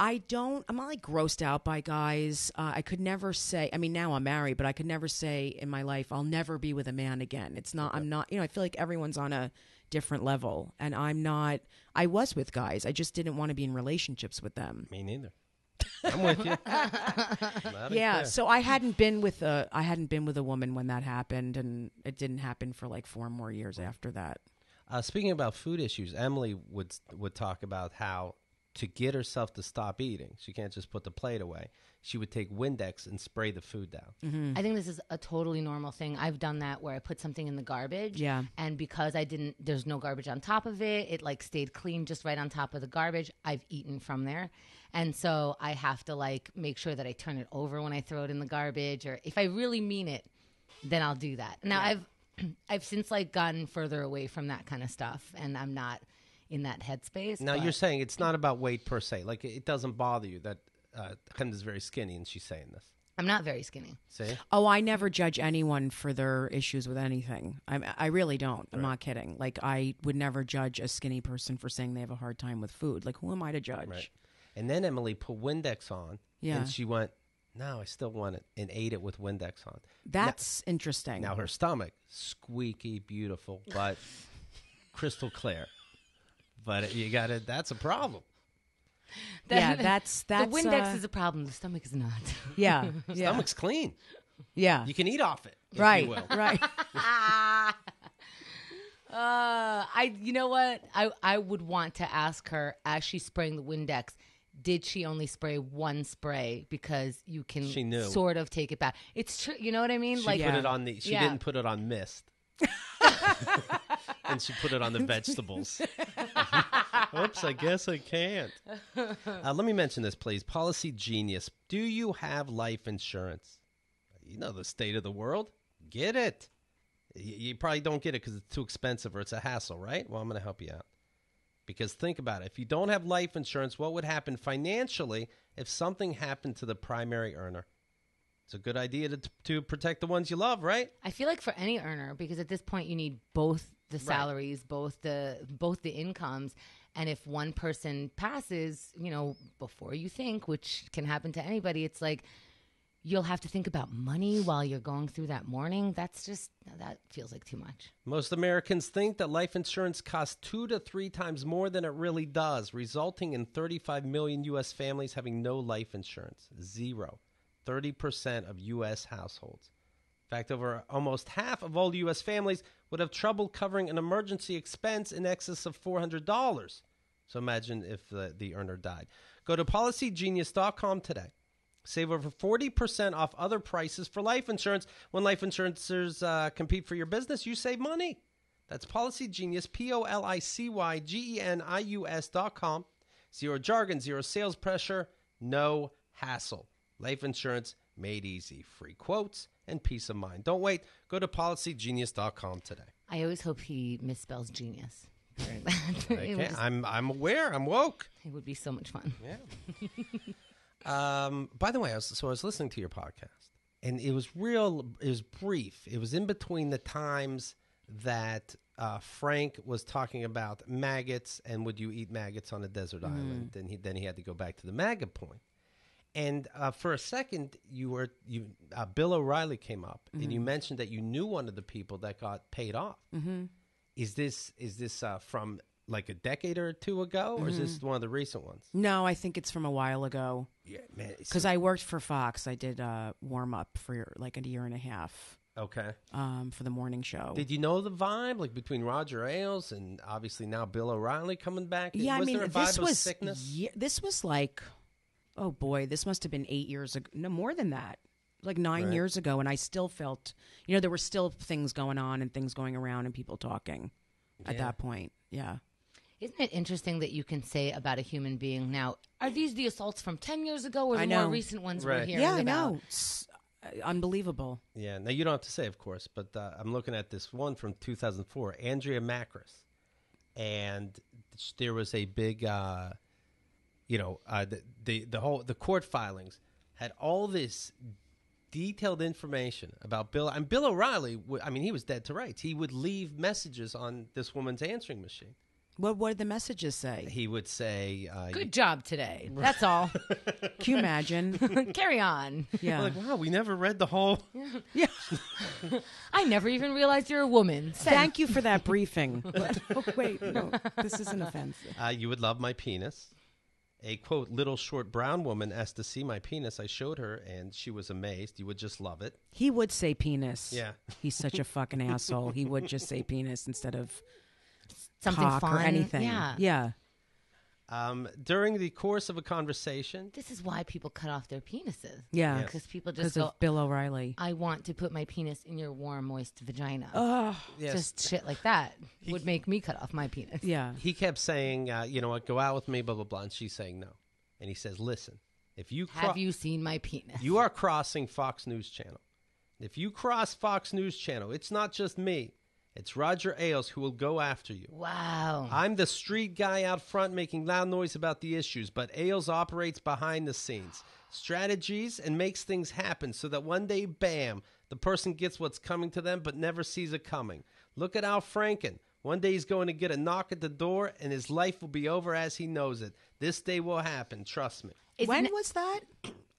I don't. I'm not like grossed out by guys. Uh, I could never say. I mean, now I'm married, but I could never say in my life I'll never be with a man again. It's not. I'm not. You know, I feel like everyone's on a different level, and I'm not. I was with guys. I just didn't want to be in relationships with them. Me neither. I'm with you. Yeah, so I hadn't been with a I hadn't been with a woman when that happened, and it didn't happen for like four more years after that. Uh, speaking about food issues, Emily would would talk about how to get herself to stop eating, she can't just put the plate away. She would take Windex and spray the food down. Mm-hmm. I think this is a totally normal thing. I've done that where I put something in the garbage. Yeah. And because I didn't, there's no garbage on top of it. It like stayed clean just right on top of the garbage. I've eaten from there. And so I have to like make sure that I turn it over when I throw it in the garbage. Or if I really mean it, then I'll do that. Now I've, I've since like gotten further away from that kind of stuff and I'm not in that headspace. Now but- you're saying it's not about weight per se. Like it doesn't bother you that uh, Chemda's very skinny and she's saying this. I'm not very skinny. See, Oh, I never judge anyone for their issues with anything. I I really don't. I'm not kidding. Like I would never judge a skinny person for saying they have a hard time with food. Like who am I to judge? right? And then Emily put Windex on, Yeah. and she went, "No, I still want it," and ate it with Windex on. That's interesting. Now her stomach, squeaky, beautiful, but crystal clear. But you got to That's a problem. yeah, that's that's the Windex uh, is a problem. The stomach is not. yeah, yeah, Stomach's clean. yeah. You can eat off it, if you right, will. right. Uh, I, you know what? I, I would want to ask her as she's spraying the Windex. Did she only spray one spray because you can She knew. sort of take it back? It's true. You know what I mean? She like, put it on the. She Yeah. didn't put it on mist. And she put it on the vegetables. Oops, I guess I can't. Uh, let me mention this, please. Policy Genius. Do you have life insurance? You know the state of the world. Get it. Y- You probably don't get it because it's too expensive or it's a hassle, right? Well, I'm going to help you out. Because think about it. If you don't have life insurance, what would happen financially if something happened to the primary earner? It's a good idea to, to protect the ones you love, right? I feel like for any earner, because at this point you need both the salaries, both the both the incomes, and if one person passes, you know, before you think, which can happen to anybody, it's like you'll have to think about money while you're going through that mourning. That's just that feels like too much. Most Americans think that life insurance costs two to three times more than it really does, resulting in 35 million U.S. families having no life insurance. Zero. 30% of U.S. households. In fact, over almost half of all U.S. families would have trouble covering an emergency expense in excess of $400. So imagine if the, the earner died. Go to policygenius.com today. Save over 40% off other prices for life insurance. When life insurers uh, compete for your business, you save money. That's Policy Genius, P O L I C Y G E N I U S dot com. Zero jargon, zero sales pressure, no hassle. Life insurance made easy. Free quotes and peace of mind. Don't wait. Go to policygenius.com today. I always hope he misspells genius. during that. it, Okay, just- I'm, I'm aware. I'm woke. it would be so much fun. Yeah. Um, by the way, I was, so I was listening to your podcast, and it was real. It was brief. It was in between the times that uh, Frank was talking about maggots and would you eat maggots on a desert island. Then he then he had to go back to the maggot point. And uh, for a second, you were you uh, Bill O'Reilly came up, and you mentioned that you knew one of the people that got paid off. Mm-hmm. Is this is this uh, from like a decade or two ago, or is this one of the recent ones? No, I think it's from a while ago. Yeah, man. Because I worked for Fox. I did a warm up for like a year and a half okay. um, for the morning show. Did you know the vibe like between Roger Ailes and obviously now Bill O'Reilly coming back? yeah, was I mean, there a vibe this of was sickness. this was like, oh boy, this must have been eight years ago. No, more than that, like nine Right. years ago, and I still felt, you know, there were still things going on and things going around and people talking at that point. Yeah. Isn't it interesting that you can say about a human being now, are these the assaults from 10 years ago or the I more recent ones we're Right. hearing yeah, I know. It's uh, unbelievable. Yeah, now you don't have to say, of course, but uh, I'm looking at this one from 2004, Andrea Mackris, and there was a big, uh, you know, uh, the, the the whole the court filings had all this detailed information about Bill and Bill O'Reilly. w- I mean, he was dead to rights. He would leave messages on this woman's answering machine. What what did the messages say? He would say, uh, Good job today. That's all. Can you imagine? Carry on. yeah. like, wow, we never read the whole. yeah. I never even realized you're a woman. Send- Thank you for that briefing. oh, wait, no, this isn't offensive. Uh, you would love my penis. A quote, little short brown woman asked to see my penis. I showed her and she was amazed. You would just love it. He would say penis. Yeah. He's such a fucking asshole. He would just say penis instead of Something cock fun. or anything. Yeah. Yeah. Um, during the course of a conversation, This is why people cut off their penises. Yeah. Because people Because just go, of Bill O'Reilly. I want to put my penis in your warm, moist vagina. Oh, yes, Just shit like that would make me cut off my penis. yeah. he kept saying, uh, you know what, go out with me, blah, blah, blah. And she's saying no. And he says, listen, if you, cro- Have you seen my penis? you are crossing Fox News Channel. If you cross Fox News Channel, it's not just me. It's Roger Ailes who will go after you. Wow. I'm the street guy out front making loud noise about the issues, but Ailes operates behind the scenes, strategies, and makes things happen so that one day, bam, the person gets what's coming to them but never sees it coming. Look at Al Franken. One day he's going to get a knock at the door and his life will be over as he knows it. This day will happen, trust me. Isn't when it- was that?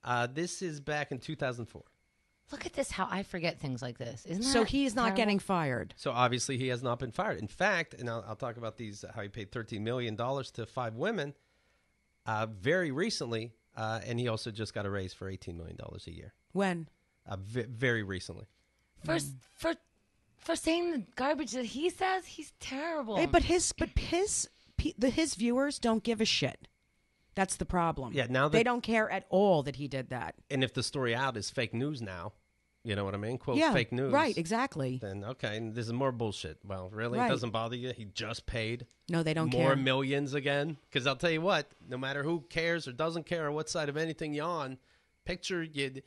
Uh, this is back in 2004. Look at this, how I forget things like this. Isn't So that he's not terrible? getting fired. So obviously he has not been fired. In fact, and I'll, I'll talk about these how he paid thirteen million dollars to five women uh, very recently, uh, and he also just got a raise for eighteen million dollars a year. When? Uh, v- very recently. for for for saying the garbage that he says. He's terrible. Hey, but his but his pe- the his viewers don't give a shit. That's the problem. Yeah, now they don't care at all that he did that. And if the story out is fake news now, you know what I mean? Quote yeah, fake news. Right, exactly. Then okay, and this is more bullshit. Well, really, it doesn't bother you? He just paid No, they don't care. more care. millions again. Because I'll tell you what, no matter who cares or doesn't care or what side of anything you're on, picture you.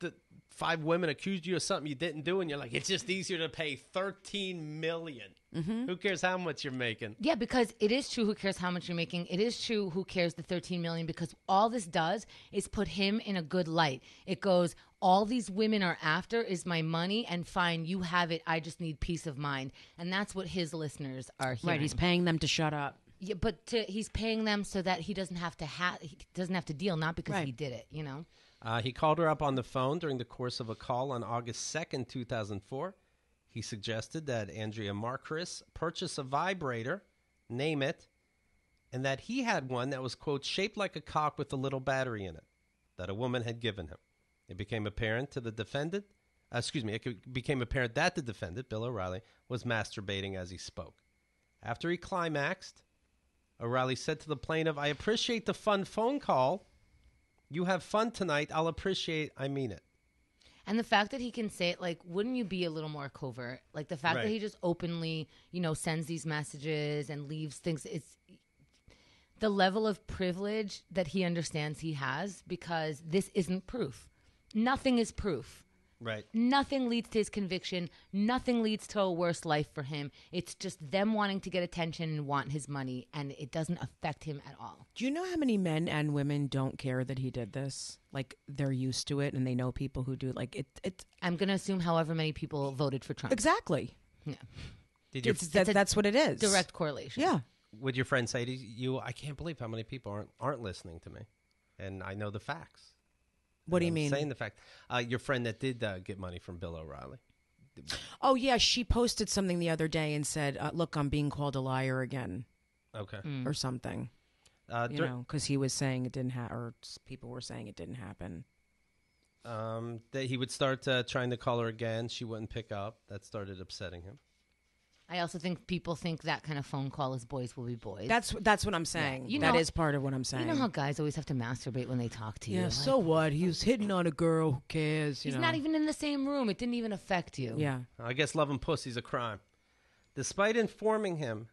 The five women accused you of something you didn't do, and you're like, it's just easier to pay thirteen million. Mm-hmm. Who cares how much you're making? Yeah, because it is true. Who cares how much you're making? It is true. Who cares the 13 million? Because all this does is put him in a good light. It goes, all these women are after is my money, and fine, you have it. I just need peace of mind, and that's what his listeners are hearing. Right, he's paying them to shut up. yeah, but to, he's paying them so that he doesn't have to ha- he doesn't have to deal, not because Right. he did it. You know. Uh, he called her up on the phone during the course of a call on August 2nd, 2004. He suggested that Andrea Mackris purchase a vibrator, name it, and that he had one that was, quote, shaped like a cock with a little battery in it that a woman had given him. It became apparent to the defendant, uh, excuse me, it became apparent that the defendant, Bill O'Reilly, was masturbating as he spoke. After he climaxed, O'Reilly said to the plaintiff, I appreciate the fun phone call. You have fun tonight. I'll appreciate, I mean it. And the fact that he can say it, like, wouldn't you be a little more covert? Like the fact Right. that he just openly, you know, sends these messages and leaves things. It's the level of privilege that he understands he has because this isn't proof. Nothing is proof. Right. Nothing leads to his conviction. Nothing leads to a worse life for him. It's just them wanting to get attention and want his money, and it doesn't affect him at all. Do you know how many men and women don't care that he did this? Like they're used to it and they know people who do. Like it. It I'm going to assume however many people voted for Trump. exactly. Yeah. Did your, It's, that, a that's what it is. Direct correlation. Yeah. would your friend say to you, I can't believe how many people aren't, aren't listening to me? And I know the facts. What do you I'm mean? Saying the fact. Uh, your friend that did uh, get money from Bill O'Reilly. Oh yeah, she posted something the other day and said, uh, "Look, I'm being called a liar again," Okay. Mm. or something. Uh, You dur- know, because he was saying it didn't happen, or people were saying it didn't happen. um, that he would start uh, trying to call her again. She wouldn't pick up. That started upsetting him. I also think people think that kind of phone call is boys will be boys. That's that's what I'm saying. You That know- is part of what I'm saying. you know how guys always have to masturbate when they talk to you. yeah. Like, So what? He was hitting on a girl. Who cares? You he's know. not even in the same room. It didn't even affect you. Yeah. I guess loving pussy's a crime. Despite informing him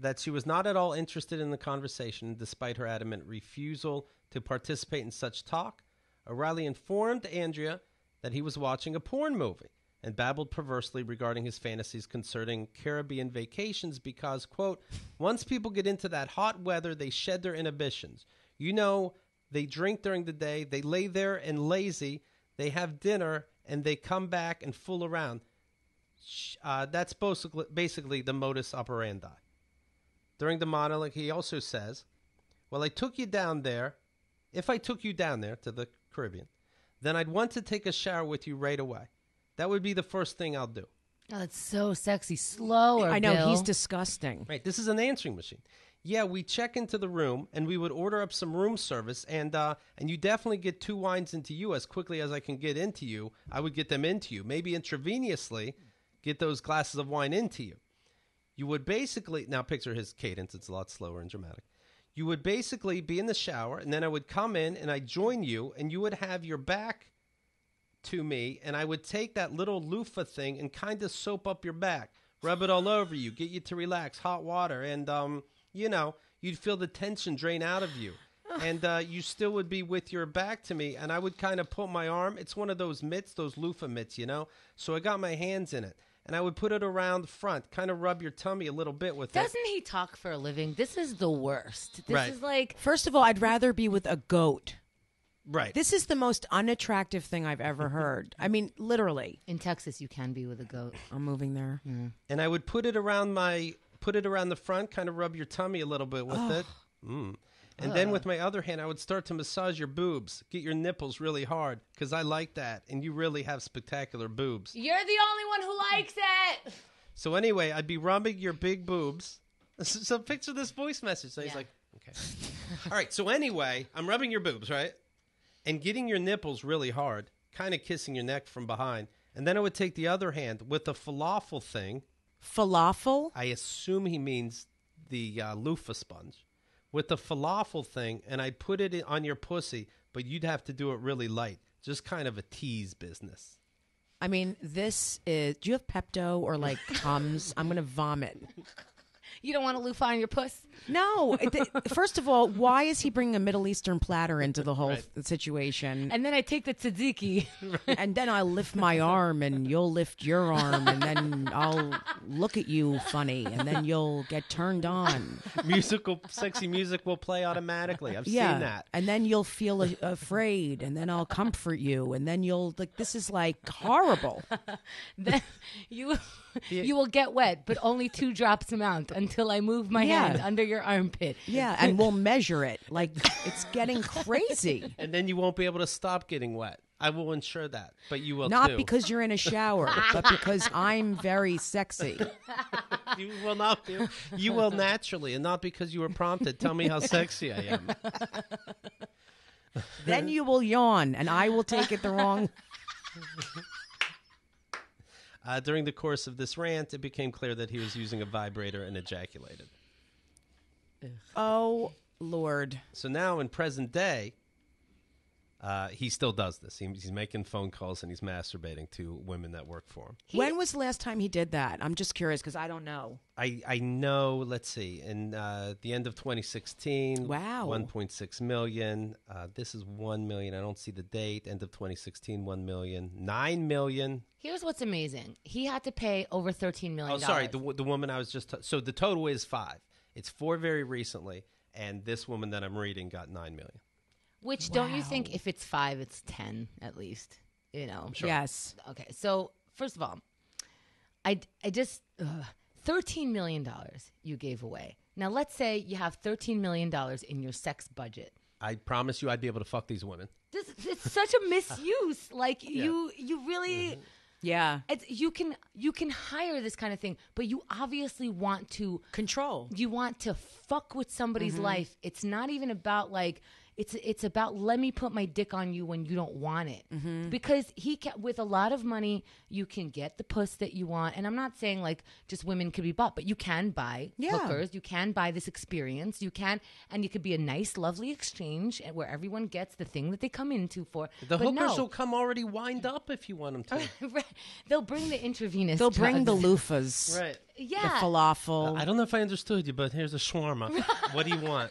that she was not at all interested in the conversation, despite her adamant refusal to participate in such talk, O'Reilly informed Andrea that he was watching a porn movie and babbled perversely regarding his fantasies concerning Caribbean vacations because, quote, once people get into that hot weather, they shed their inhibitions. You know, they drink during the day, they lay there and lazy, they have dinner, and they come back and fool around. Uh, that's basically, basically the modus operandi. During the monologue, he also says, Well, I took you down there. If I took you down there to the Caribbean, then I'd want to take a shower with you right away. That would be the first thing I'll do. Oh, that's so sexy. Slower. I know Bill. he's disgusting. Right. This is an answering machine. Yeah, we check into the room and we would order up some room service and uh and you definitely get two wines into you as quickly as I can get into you. I would get them into you. Maybe intravenously get those glasses of wine into you. You would basically now picture his cadence, it's a lot slower and dramatic. You would basically be in the shower and then I would come in and I'd join you and you would have your back to me and I would take that little loofah thing and kind of soap up your back, rub it all over you, get you to relax, hot water, and um, you know, you'd feel the tension drain out of you. And uh, you still would be with your back to me, and I would kind of put my arm. It's one of those mitts, those loofah mitts, you know. So I got my hands in it, and I would put it around the front, kind of rub your tummy a little bit with it. Doesn't he talk for a living? This is the worst. This Right. is like First of all, I'd rather be with a goat. Right. This is the most unattractive thing I've ever heard. I mean, literally. in Texas, you can be with a goat. I'm moving there. and I would put it around my put it around the front, kind of rub your tummy a little bit with it. Mm. And then with my other hand, I would start to massage your boobs, get your nipples really hard, because I like that, and you really have spectacular boobs. You're the only one who likes it. So anyway, I'd be rubbing your big boobs. So, so picture this voice message. So he's Yeah. like, okay. All right. So anyway, I'm rubbing your boobs, right? And getting your nipples really hard, kind of kissing your neck from behind. And then I would take the other hand with the falafel thing. Falafel? I assume he means the uh, loofah sponge with the falafel thing, and I'd put it on your pussy, but you'd have to do it really light, just kind of a tease business. I mean, this is. Do you have Pepto or like Tums? I'm going to vomit. You don't want to loofah on your puss? No. th- First of all, why is he bringing a Middle Eastern platter into the whole th- situation? And then I take the tzatziki. and then I'll lift my arm and you'll lift your arm and then I'll look at you funny and then you'll get turned on. Musical, sexy music will play automatically. I've Yeah. seen that. And then you'll feel a- afraid and then I'll comfort you and then you'll like this is like horrible. then you you will get wet, but only two drops amount until I move my Yeah. hand under your armpit. Yeah, and we'll measure it. Like it's getting crazy. And then you won't be able to stop getting wet. I will ensure that, but you will Not too. because you're in a shower, but because I'm very sexy. you will not. Be, you will naturally, and not because you were prompted. Tell me how sexy I am. Then you will yawn and I will take it the wrong Uh, during the course of this rant, it became clear that he was using a vibrator and ejaculated. Oh Lord. So now, in present day, uh, he still does this. He, he's making phone calls and he's masturbating to women that work for him. when was the last time he did that? I'm just curious because I don't know. I, I know. Let's see. In uh, the end of 2016, Wow. 1.6 million. Uh, this is 1 million. I don't see the date. End of 2016, 1 million. 9 million. Here's what's amazing. He had to pay over thirteen million. Oh, sorry. The, the woman I was just. T- so the total is five. It's four very recently, and this woman that I'm reading got 9 million. Which don't you think if it's five, it's ten at least? You know. Sure. Yes. Okay. So first of all, I I just ugh, thirteen million dollars you gave away. Now let's say you have thirteen million dollars in your sex budget. I promise you I'd be able to fuck these women. This it's such a misuse. Like you you really. Yeah. It's, you can you can hire this kind of thing, but you obviously want to Control. you want to fuck with somebody's mm-hmm. life. It's not even about like it's it's about let me put my dick on you when you don't want it. Mm-hmm. Because he can with a lot of money you can get the puss that you want. And I'm not saying like just women could be bought, but you can buy Yeah. hookers, you can buy this experience, you can and it could be a nice lovely exchange where everyone gets the thing that they come into for. The But hookers no. will come already wind up if you want them to. Right. They'll bring the intravenous. They'll bring the drugs. loofahs. right. Yeah. The falafel. I don't know if I understood you, but here's a shawarma. what do you want?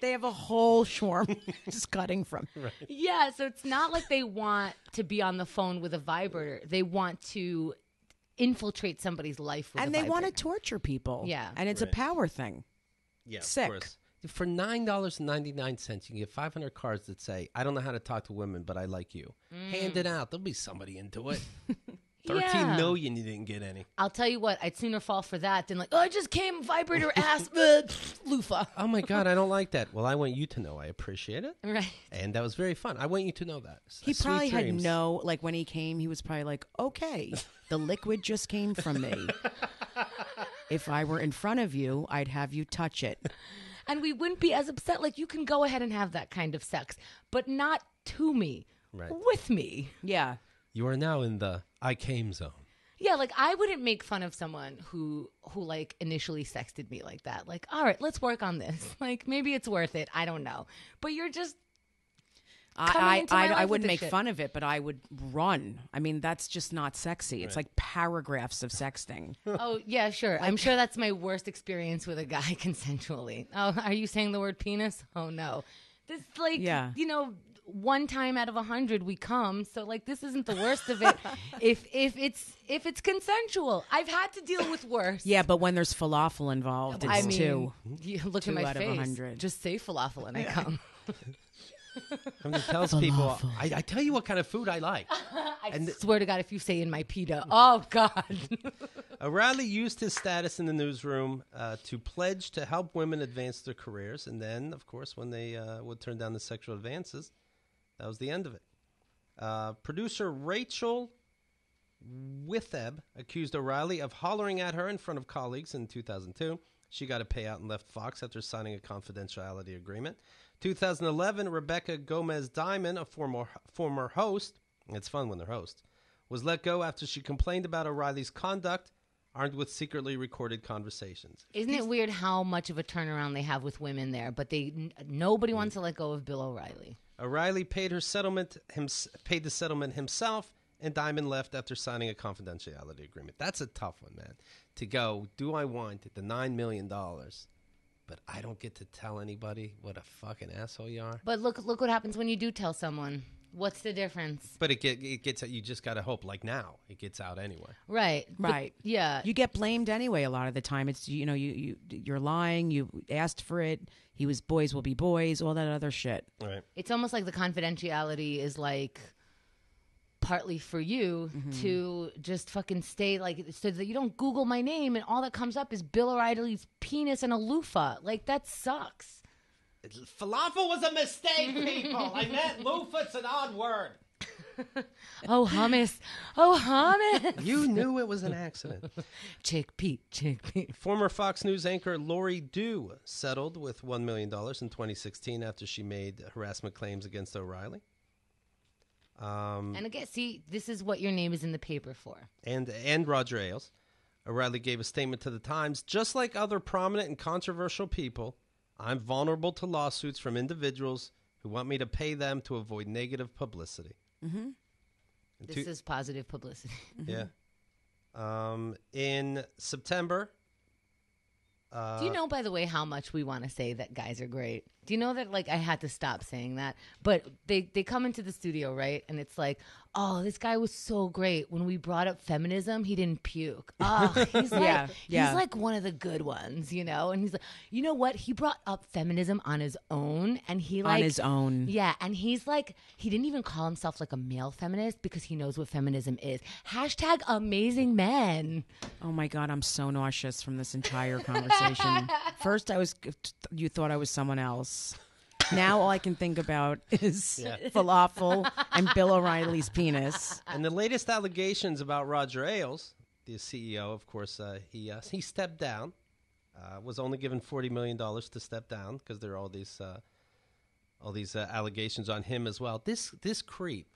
They have a whole swarm just cutting from. Yeah, so it's not like they want to be on the phone with a vibrator. They want to infiltrate somebody's life with And a they want to torture people. Yeah. And it's Right. a power thing. Yeah, Sick. of course. For nine dollars and ninety nine cents, you can get five hundred cards that say, "I don't know how to talk to women, but I like you." Mm. Hand it out. There'll be somebody into it. Thirteen million, Yeah. you didn't get any. I'll tell you what, I'd sooner fall for that than like, oh, I just came vibrator ass uh, loofah. Oh my god, I don't like that. Well, I want you to know I appreciate it, Right. and that was very fun. I want you to know that. He Sweet probably had dreams. no, like when he came, he was probably like, okay, the liquid just came from me. if I were in front of you, I'd have you touch it. And we wouldn't be as upset. Like, you can go ahead and have that kind of sex, but not to me, Right. with me. Yeah. You are now in the I came zone. Yeah, like I wouldn't make fun of someone who who like initially sexted me like that. Like, all right, let's work on this. Like, maybe it's worth it. I don't know. But you're just coming I, into I, my I, life I wouldn't make shit. fun of it, but I would run. I mean, that's just not sexy. It's like paragraphs of sexting. Oh yeah, sure. I'm sure that's my worst experience with a guy consensually. Oh, are you saying the word penis? Oh no, this like Yeah. you know one time out of a hundred we come. So like this isn't the worst of it. if if it's if it's consensual, I've had to deal with worse. yeah, but when there's falafel involved, it's I mean, two. You look Two at my out of face. hundred. Just say falafel and I come. I mean, it tells people. I, I tell you what kind of food I like. I swear to God, if you say in my pita, oh God. O'Reilly used his status in the newsroom uh, to pledge to help women advance their careers, and then, of course, when they uh, would turn down the sexual advances, that was the end of it. Uh, producer Rachel Witlieb accused O'Reilly of hollering at her in front of colleagues in 2002. She got a payout and left Fox after signing a confidentiality agreement. 2011, Rebecca Gomez Diamond, a former former host, it's fun when they're hosts, was let go after she complained about O'Reilly's conduct, armed with secretly recorded conversations. Isn't it weird how much of a turnaround they have with women there? But they n- nobody wants to let go of Bill O'Reilly. O'Reilly paid her settlement, him, paid the settlement himself, and Diamond left after signing a confidentiality agreement. That's a tough one, man. To go, do I want the $9 million, but I don't get to tell anybody what a fucking asshole you are? But look, look what happens when you do tell someone. What's the difference? But it, get, it gets, you just got to hope, like now, it gets out anyway. Right. But- Right. yeah. You get blamed anyway. A lot of the time, it's you know you you you're lying. You asked for it. He was boys will be boys. All that other shit. Right. it's almost like the confidentiality is like partly for you mm-hmm. to just fucking stay like so that you don't google my name and all that comes up is bill o'reilly's penis and a loofah like that sucks Falafel was a mistake, people. I meant loofah. It's an odd word. oh hummus oh hummus You knew it was an accident. chickpea chickpea Former Fox News anchor Laurie Dhue settled with $1 million in 2016 after she made harassment claims against O'Reilly. Um, and again see this is what your name is in the paper for and, and Roger Ailes. O'Reilly gave a statement to the Times just like other prominent and controversial people, I'm vulnerable to lawsuits from individuals who want me to pay them to avoid negative publicity. Mm-hmm. this is positive publicity Yeah. Um, in September. Uh, Do you know, by the way, how much we want to say that guys are great? Do you know that, like, I had to stop saying that? But they, they come into the studio, right? And it's like, oh, this guy was so great. When we brought up feminism, he didn't puke. Oh, he's like, Yeah, yeah. he's like one of the good ones, you know? And he's like, you know what? He brought up feminism on his own. And he, like, On his own. Yeah. And he's like, he didn't even call himself like a male feminist because he knows what feminism is. Hashtag amazing men. Oh my god, I'm so nauseous from this entire conversation. First, I was you thought I was someone else. Now all I can think about is falafel and Bill O'Reilly's penis. And the latest allegations about Roger Ailes, the CEO, of course, uh, he uh, he stepped down. Uh, was only given forty million dollars to step down because there are all these uh, all these uh, allegations on him as well. This this creep.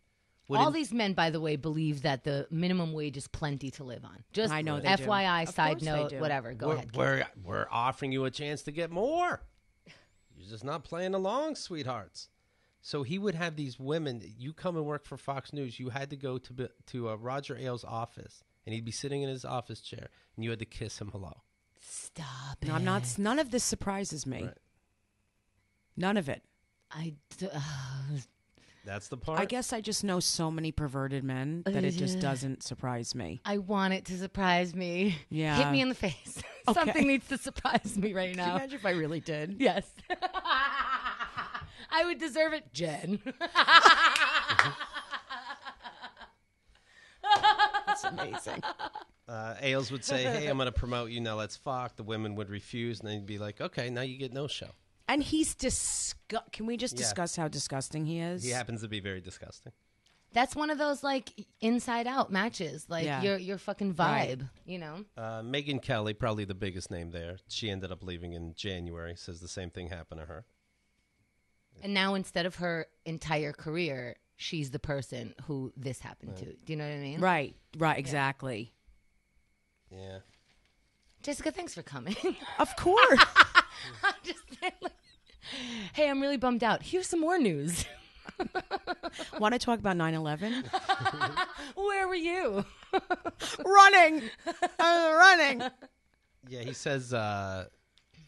would All in- these men, by the way, believe that the minimum wage is plenty to live on. Just I know they do. FYI, Of side note, whatever. Go we're, ahead. We're, we're offering you a chance to get more. You're just not playing along, sweethearts. So he would have these women. You come and work for Fox News. You had to go to to uh, Roger Ailes' office, and he'd be sitting in his office chair, and you had to kiss him hello. Stop it. I'm not. None of this surprises me. Right. None of it. I. d- uh, That's the part. I guess I just know so many perverted men that it just doesn't surprise me. I want it to surprise me. Yeah. Hit me in the face. Okay. Something needs to surprise me right Can you now. imagine if I really did? Yes. I would deserve it, Jen. That's amazing. Uh, Ailes would say, "Hey, I'm going to promote you now. Let's fuck." The women would refuse, and then he'd be like, "Okay, now you get no show." And he's disgust. Can we just Yeah. discuss how disgusting he is? He happens to be very disgusting. That's one of those like inside out matches. Like Yeah. your your fucking Right. vibe, you know? Uh, Megyn Kelly, probably the biggest name there. She ended up leaving in January. Says the same thing happened to her. And now instead of her entire career, she's the person who this happened to. Do you know what I mean? Right. Right. Exactly. Yeah. Jessica, thanks for coming. Of course. I'm just like, hey, I'm really bummed out. Here's some more news. Want to talk about 9/11? Where were you? running. I'm running. Yeah, he says, uh,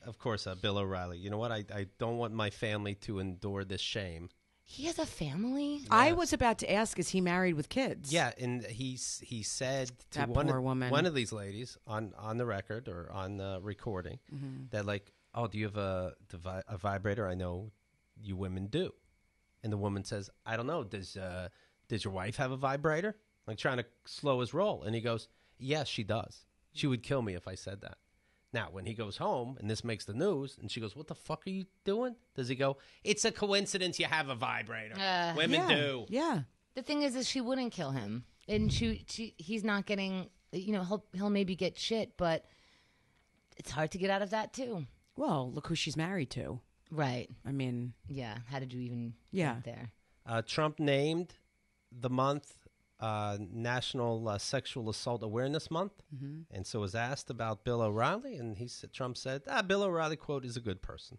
of course, uh, Bill O'Reilly. You know what? I, I don't want my family to endure this shame. He has a family. I was about to ask, is he married with kids? Yeah, and he's he said to That one poor of, woman. one of these ladies on on the record or on the recording Mm-hmm. that like, oh, do you have a a vibrator? I know you women do, and the woman says, I don't know. Does uh, does your wife have a vibrator? Like trying to slow his roll, and he goes, Yes, she does. She would kill me if I said that. Now, when he goes home and this makes the news, and she goes, "What the fuck are you doing?" Does he go, "It's a coincidence you have a vibrator. Uh, Women yeah. do." Yeah. The thing is, is she wouldn't kill him, and she, she, he's not getting. You know, he'll he'll maybe get shit, but it's hard to get out of that too. Well, look who she's married to. Right? I mean, Yeah. How did you even Yeah. get there? Uh, Trump named the month uh, National uh, Sexual Assault Awareness Month, Mm-hmm. and so was asked about Bill O'Reilly, and he said, Trump said, ah, "Bill O'Reilly quote is a good person."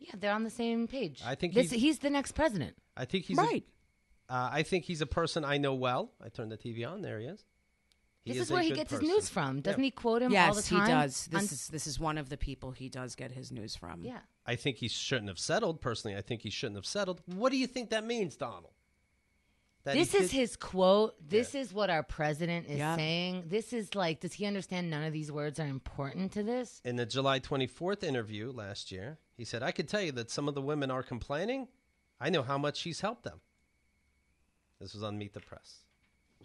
Yeah, they're on the same page. I think this, he's- he's the next president. I think he's a- right. Uh, I think he's a person I know well. I turned the TV on. There he is. He this is a where he gets person. his news from. Doesn't Yeah. he quote him all Yes, the he time? does. This On- is this is one of the people he does get his news from. yeah. I think he shouldn't have settled. Personally, I think he shouldn't have settled. What do you think that means, Donald? That This is did- his quote. This is what our president is Yeah. saying. This is like, does he understand none of these words are important to this? In the July 24th interview last year, he said, I could tell you that some of the women are complaining. I know how much he's helped them. This was on Meet the Press.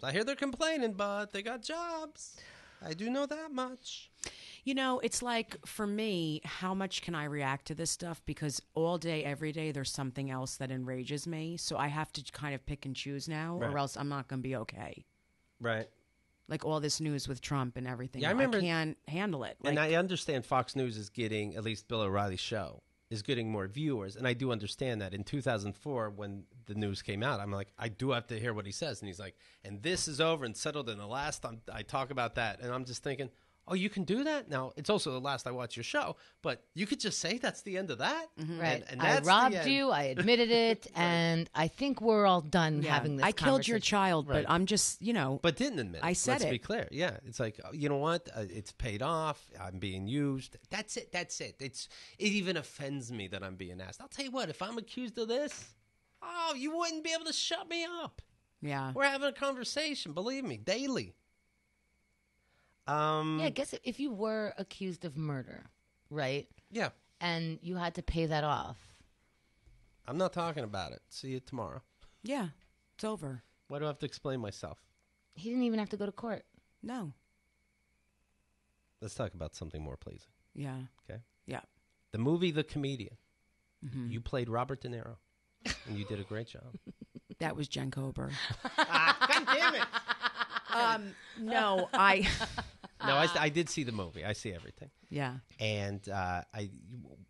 I hear they're complaining, but they got jobs. I do know that much. You know, it's like for me, how much can I react to this stuff? Because all day, every day, there's something else that enrages me. So I have to kind of pick and choose now, Right. or else I'm not going to be okay. Right. Like all this news with Trump and everything. Yeah, I remember- can't handle it. Like, and I understand Fox News is getting, at least Bill O'Reilly's show, is getting more viewers. And I do understand that. In 2004, when the news came out, I'm like, I do have to hear what he says. And he's like, and this is over and settled. And the last time I talk about that. And I'm just thinking, oh, you can do that? Now, it's also the last I watch your show, but you could just say that's the end of that. Right. And, and I that's the robbed you. I admitted it. And I think we're all done yeah, having this I killed your child, Right. but I'm just, you know, But didn't admit. I said Let's be clear. Yeah, it's like uh, you know what? Uh, it's paid off. I'm being used. That's it. That's it. It's it even offends me that I'm being asked. I'll tell you what. If I'm accused of this, oh, you wouldn't be able to shut me up. yeah. We're having a conversation. Believe me, daily. Um. Yeah, I guess if you were accused of murder, right? yeah. And you had to pay that off. I'm not talking about it. See you tomorrow. Yeah. It's over. Why do I have to explain myself? He didn't even have to go to court. No. Let's talk about something more pleasing. Yeah. Okay. Yeah. The movie The Comedian. Mm-hmm. You played Robert De Niro, and you did a great job. That was Jen Kober. God damn it! um, no, I, No, I, I did see the movie. I see everything. yeah. And uh, I,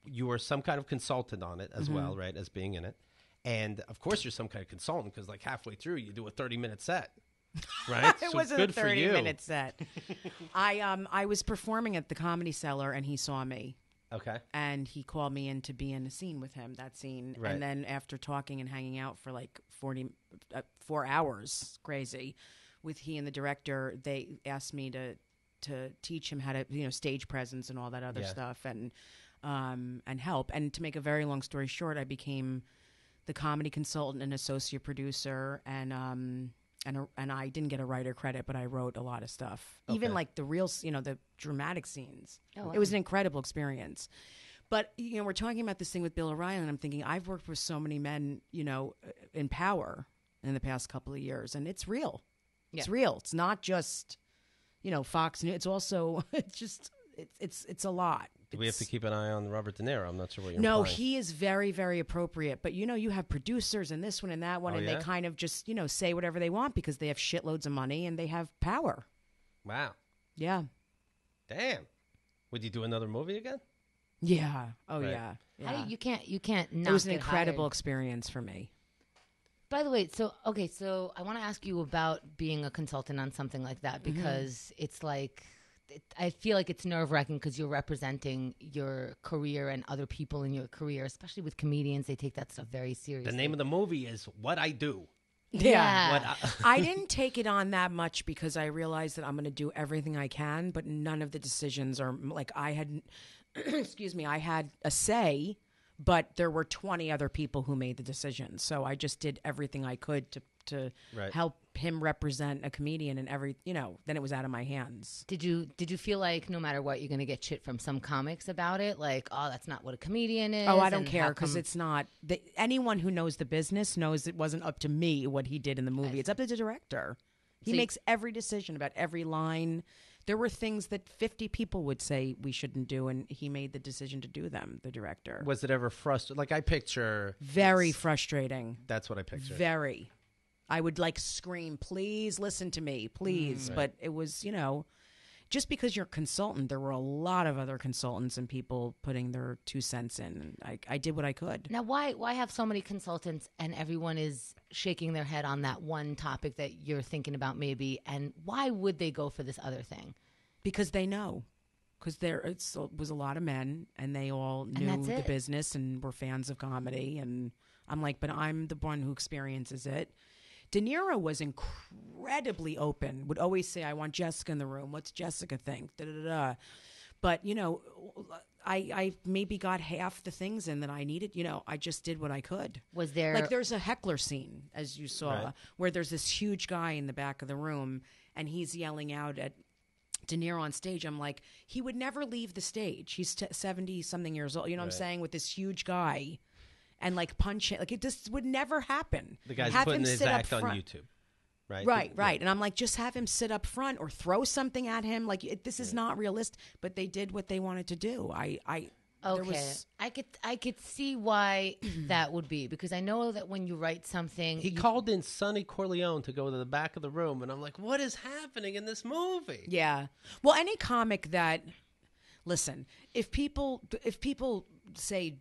you, were some kind of consultant on it as Mm-hmm. well, right? As being in it, and of course you're some kind of consultant because like halfway through you do a 30 minute set, right? it wasn't a 30 minute set. I um I was performing at the comedy cellar and he saw me Okay. and he called me in to be in a scene with him that scene Right. and then after talking and hanging out for like 40 uh, 4 hours crazy with he and the director they asked me to to teach him how to you know stage presence and all that other Yeah. stuff and um and help. And to make a very long story short I became the comedy consultant and associate producer and um and a, and I didn't get a writer credit but I wrote a lot of stuff. Even like the real you know the dramatic scenes. Oh, it was an incredible experience. But you know we're talking about this thing with Bill O'Reilly and I'm thinking I've worked with so many men you know in power in the past couple of years and it's real. It's real. It's not just you know Fox News it's also it's just it's it's it's a lot Do we have to keep an eye on Robert De Niro? I'm not sure what you're no, implying. he is very, very appropriate. But you know, you have producers and this one and that one, Oh, and yeah? they kind of just you know say whatever they want because they have shitloads of money and they have power. Wow. Yeah, Damn. Would you do another movie again? yeah, oh Right. yeah, How yeah. do you, you can't you can't not it was an incredible hired. experience for me. By the way, so okay, so I want to ask you about being a consultant on something like that Mm-hmm. because it's like it, I feel like it's nerve wracking because you're representing your career and other people in your career, especially with comedians. They take that stuff very seriously. The name of the movie is What I Do. yeah. What I, I didn't take it on that much because I realized that I'm going to do everything I can, but none of the decisions are like I had. excuse me, I had a say, but there were 20 other people who made the decision. So I just did everything I could to to Right. help him represent a comedian and every you know. Then it was out of my hands. Did you did you feel like no matter what you're going to get shit from some comics about it? Like, oh, that's not what a comedian is. Oh, I don't care because come- it's not. The, anyone who knows the business knows it wasn't up to me what he did in the movie. It's up to the director. He So you- makes every decision about every line. There were things that 50 people would say we shouldn't do, and he made the decision to do them, the director. was it ever frustrating? Like I picture. Very frustrating. That's what I picture. Very. I would like scream, please listen to me, please. Mm. But it was, you know, just because you're a consultant, there were a lot of other consultants and people putting their two cents in. I, I did what I could. Now, why why have so many consultants and everyone is shaking their head on that one topic that you're thinking about maybe, and why would they go for this other thing? because they know because there it's, it was a lot of men and they all knew the business and were fans of comedy and i'm like but i'm the one who experiences it De Niro was incredibly open. Would always say, "I want Jessica in the room. What's Jessica think?" Da da da. da. But you know, I I maybe got half the things in that I needed. You know, I just did what I could. Was there Like there's a heckler scene, as you saw, Right. where there's this huge guy in the back of the room and he's yelling out at De Niro on stage. I'm like, he would never leave the stage. He's t- 70 something years old. You know what I'm saying? With this huge guy and like punch it. Like it just would never happen. The guy's Have putting him his sit up act on. YouTube, right? Right, Yeah. right. And I'm like, just have him sit up front or throw something at him. Like it, this is not realistic. But they did what they wanted to do. I, I, Okay, was- I could I could see why that would be because I know that when you write something, He you- called in Sonny Corleone to go to the back of the room, and I'm like, "What is happening in this movie?" Yeah. Well, any comic that listen, if people if people say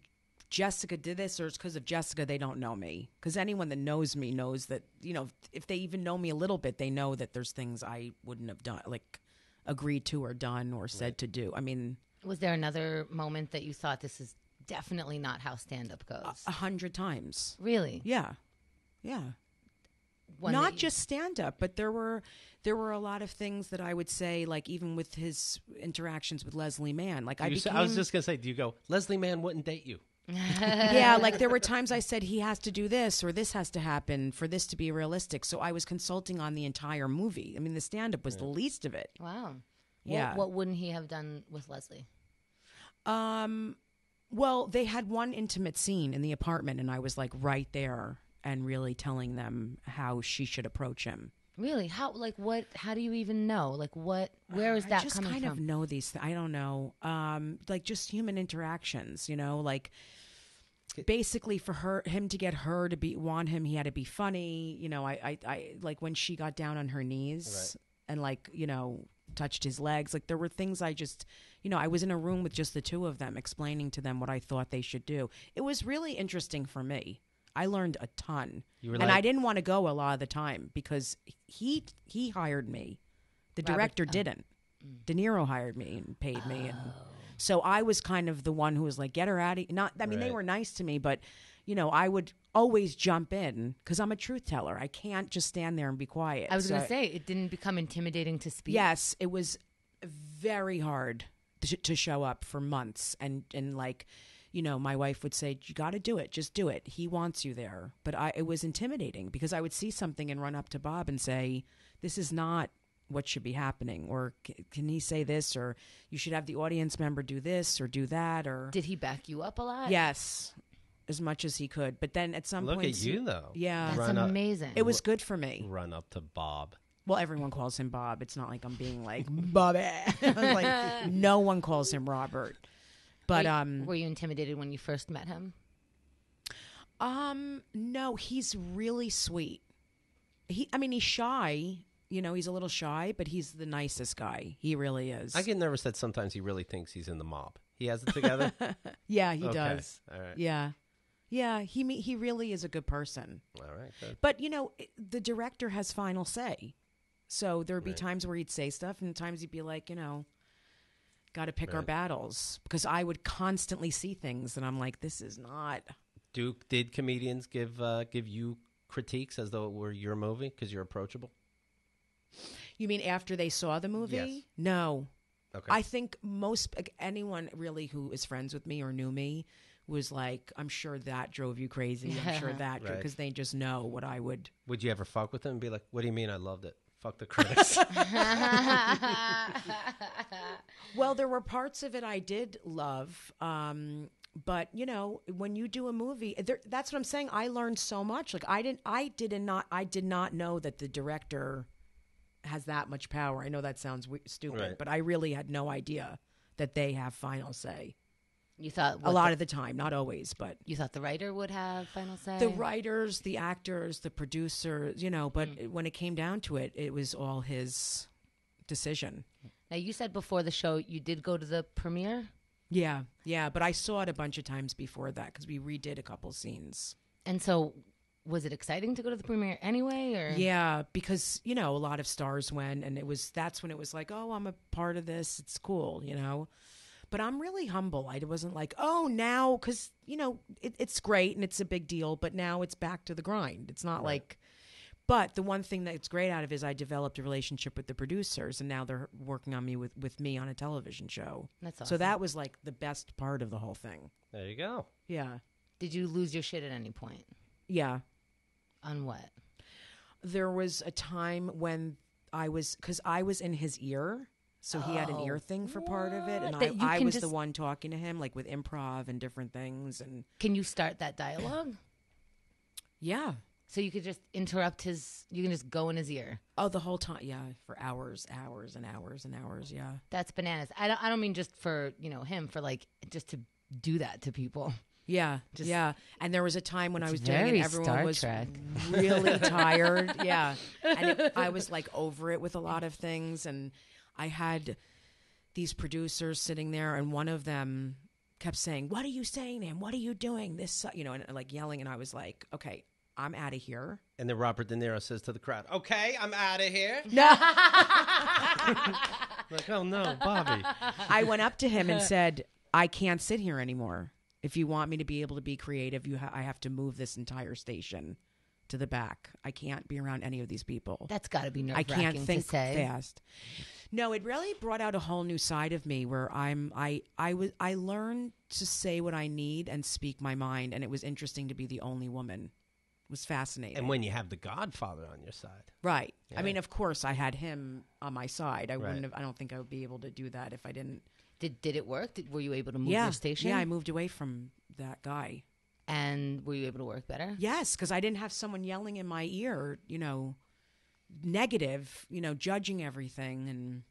Jessica did this or it's because of Jessica, they don't know me. Because anyone that knows me knows that you know if they even know me a little bit, they know that there's things I wouldn't have done, like agreed to or done or said to do. I mean, was there another moment that you thought this is definitely not how stand up goes? a hundred times. really? Yeah, yeah. One not you- just stand up but there were there were a lot of things that i would say like even with his interactions with leslie mann like i You said- I was just gonna say, do you go? Leslie Mann wouldn't date you. Yeah like there were times i said he has to do this or this has to happen for this to be realistic so i was consulting on the entire movie i mean the stand up was the least of it Wow. Yeah. What, what wouldn't he have done with Leslie? um well they had one intimate scene in the apartment and i was like right there and really telling them how she should approach him Really? How? Like what? How do you even know? Like what? Where is that I just coming kind from? of know these. Th- I don't know. Um, like just human interactions. You know, like basically for her, him to get her to be want him, he had to be funny. You know, I, I, I like when she got down on her knees and like you know touched his legs. Like there were things I just, you know, I was in a room with just the two of them, explaining to them what I thought they should do. It was really interesting for me. I learned a ton, You were and like- I didn't want to go a lot of the time because he he hired me. The Robert- director oh. didn't. Mm. De Niro hired me and paid me, and Oh. so I was kind of the one who was like, "Get her out of." Not, I mean, they were nice to me, but you know, I would always jump in because I'm a truth teller. I can't just stand there and be quiet. I was going to say it didn't become intimidating to speak. Yes, it was very hard to, to show up for months, and and like, you know, my wife would say, "You got to do it. Just do it. He wants you there." But I, it was intimidating because I would see something and run up to Bob and say, "This is not." What should be happening, or can he say this, or you should have the audience member do this or do that, or Did he back you up a lot? yes, as much as he could. But then at some Look point, at you though. Yeah, That's Run up- amazing. it was good for me. Run up to Bob. Well, everyone calls him Bob. It's not like I'm being like Bobby. like no one calls him Robert. But were, um were you intimidated when you first met him? um no, he's really sweet. He I mean he's shy, you know, he's a little shy, but he's the nicest guy. He really is. I get nervous that sometimes he really thinks he's in the mob. He has it together. yeah, he Okay. does. All right. Yeah. Yeah, he he really is a good person. All right. Good. But you know, the director has final say. So there'd be Right. times where he'd say stuff, and times he'd be like, you know, got to pick our battles because I would constantly see things, and I'm like, this is not. Duke, did comedians give uh, give you critiques as though it were your movie because you're approachable? You mean after they saw the movie? Yes. No, Okay. I think most like, anyone really who is friends with me or knew me was like, I'm sure that drove you crazy. I'm sure that Right. because they just know what I would. Would you ever fuck with them and be like, "What do you mean? I loved it. Fuck the critics." Well, there were parts of it I did love. Um, but you know, when you do a movie, there, that's what I'm saying. I learned so much. Like I didn't, I did not, I did not know that the director has that much power. I know that sounds w- stupid, Right. but I really had no idea that they have final say. You thought A lot the, of the time, not always, but You thought the writer would have final say. the writers, the actors, the producers, you know. But Mm. when it came down to it, it was all his decision. Now you said before the show you did go to the premiere, Yeah, yeah. But I saw it a bunch of times before that because we redid a couple scenes. and so was it exciting to go to the premiere anyway? Or Yeah, because you know a lot of stars went, and it was that's when it was like, oh, I'm a part of this. It's cool, you know. But I'm really humble. I wasn't like, oh, now because you know it, it's great and it's a big deal, but now it's back to the grind. It's not like, But the one thing that's great out of is I developed a relationship with the producers, and now they're working on me with with me on a television show. That's awesome. So that was like the best part of the whole thing. There you go. Yeah, Did you lose your shit at any point? yeah. On what? There was a time when I was because I was in his ear. So he had an ear Oh, thing for part of it, and? That you I, I can was the just- one talking to him, like with improv and different things, and Can you start that dialogue? yeah, so you could just interrupt his. You can just go in his ear. oh, the whole time, yeah, for hours, hours, and hours and hours, yeah. That's bananas. I don't. I don't mean just for you know him. For like just to do that to people. Yeah, Just- yeah. And there was a time when I was doing very it, everyone Star was Trek. really tired. Yeah, and it, I was like over it with a lot of things, and I had these producers sitting there, and one of them kept saying, "What are you saying to him? What are you doing?" This, you know, and like yelling, and I was like, "Okay, I'm out of here." And then Robert De Niro says to the crowd, "Okay, I'm out of here." No, like, oh no, Bobby. I went up to him and said, "I can't sit here anymore. If you want me to be able to be creative, you ha- I have to move this entire station." To the back. I can't be around any of these people. That's got to be nerve I can't wracking think to say. fast. No, it really brought out a whole new side of me where I'm I I was I learned to say what I need and speak my mind and it was interesting to be the only woman. It was fascinating. And when you have the Godfather on your side, right. Yeah. I mean, of course I had him on my side. I Right. wouldn't have I don't think I would be able to do that if I didn't Did did it work? Did, were you able to move yeah, your station? Yeah, I moved away from that guy. and were you able to work better? Yes, because I didn't have someone yelling in my ear, you know, negative, you know, judging everything and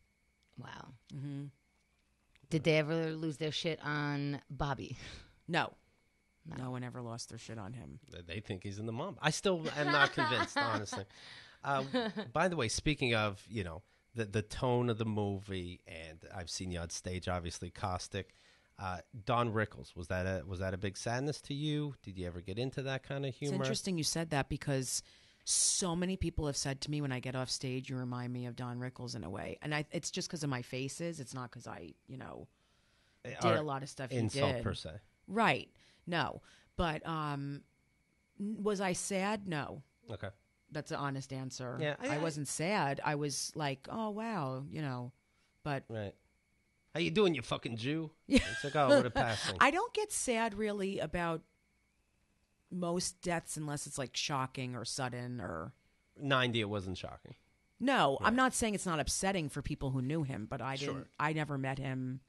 Wow. hmm Did they ever lose their shit on Bobby? no. No one ever lost their shit on him. they think he's in the mom. I still am not convinced, honestly. Uh, by the way, speaking of, you know, the the tone of the movie, and I've seen you on stage, obviously, caustic. Uh, Don Rickles was that a was that a big sadness to you? Did you ever get into that kind of It's humor? interesting you said that because so many people have said to me when I get off stage, you remind me of Don Rickles in a way, and I, it's just because of my faces. It's not because I, you know, did Or a lot of stuff. insult did. per se. Right? No, but um, was I sad? No, Okay. that's an honest answer. Yeah, I- I, I- wasn't sad. I was like, oh wow, you know, but Right. How you doing, you fucking Jew? Yeah. It's like, oh, what a passing. I don't get sad really about most deaths unless it's like shocking or sudden or. 90, it wasn't shocking. No, I'm not saying it's not upsetting for people who knew him, but I didn't. Sure. I never met him,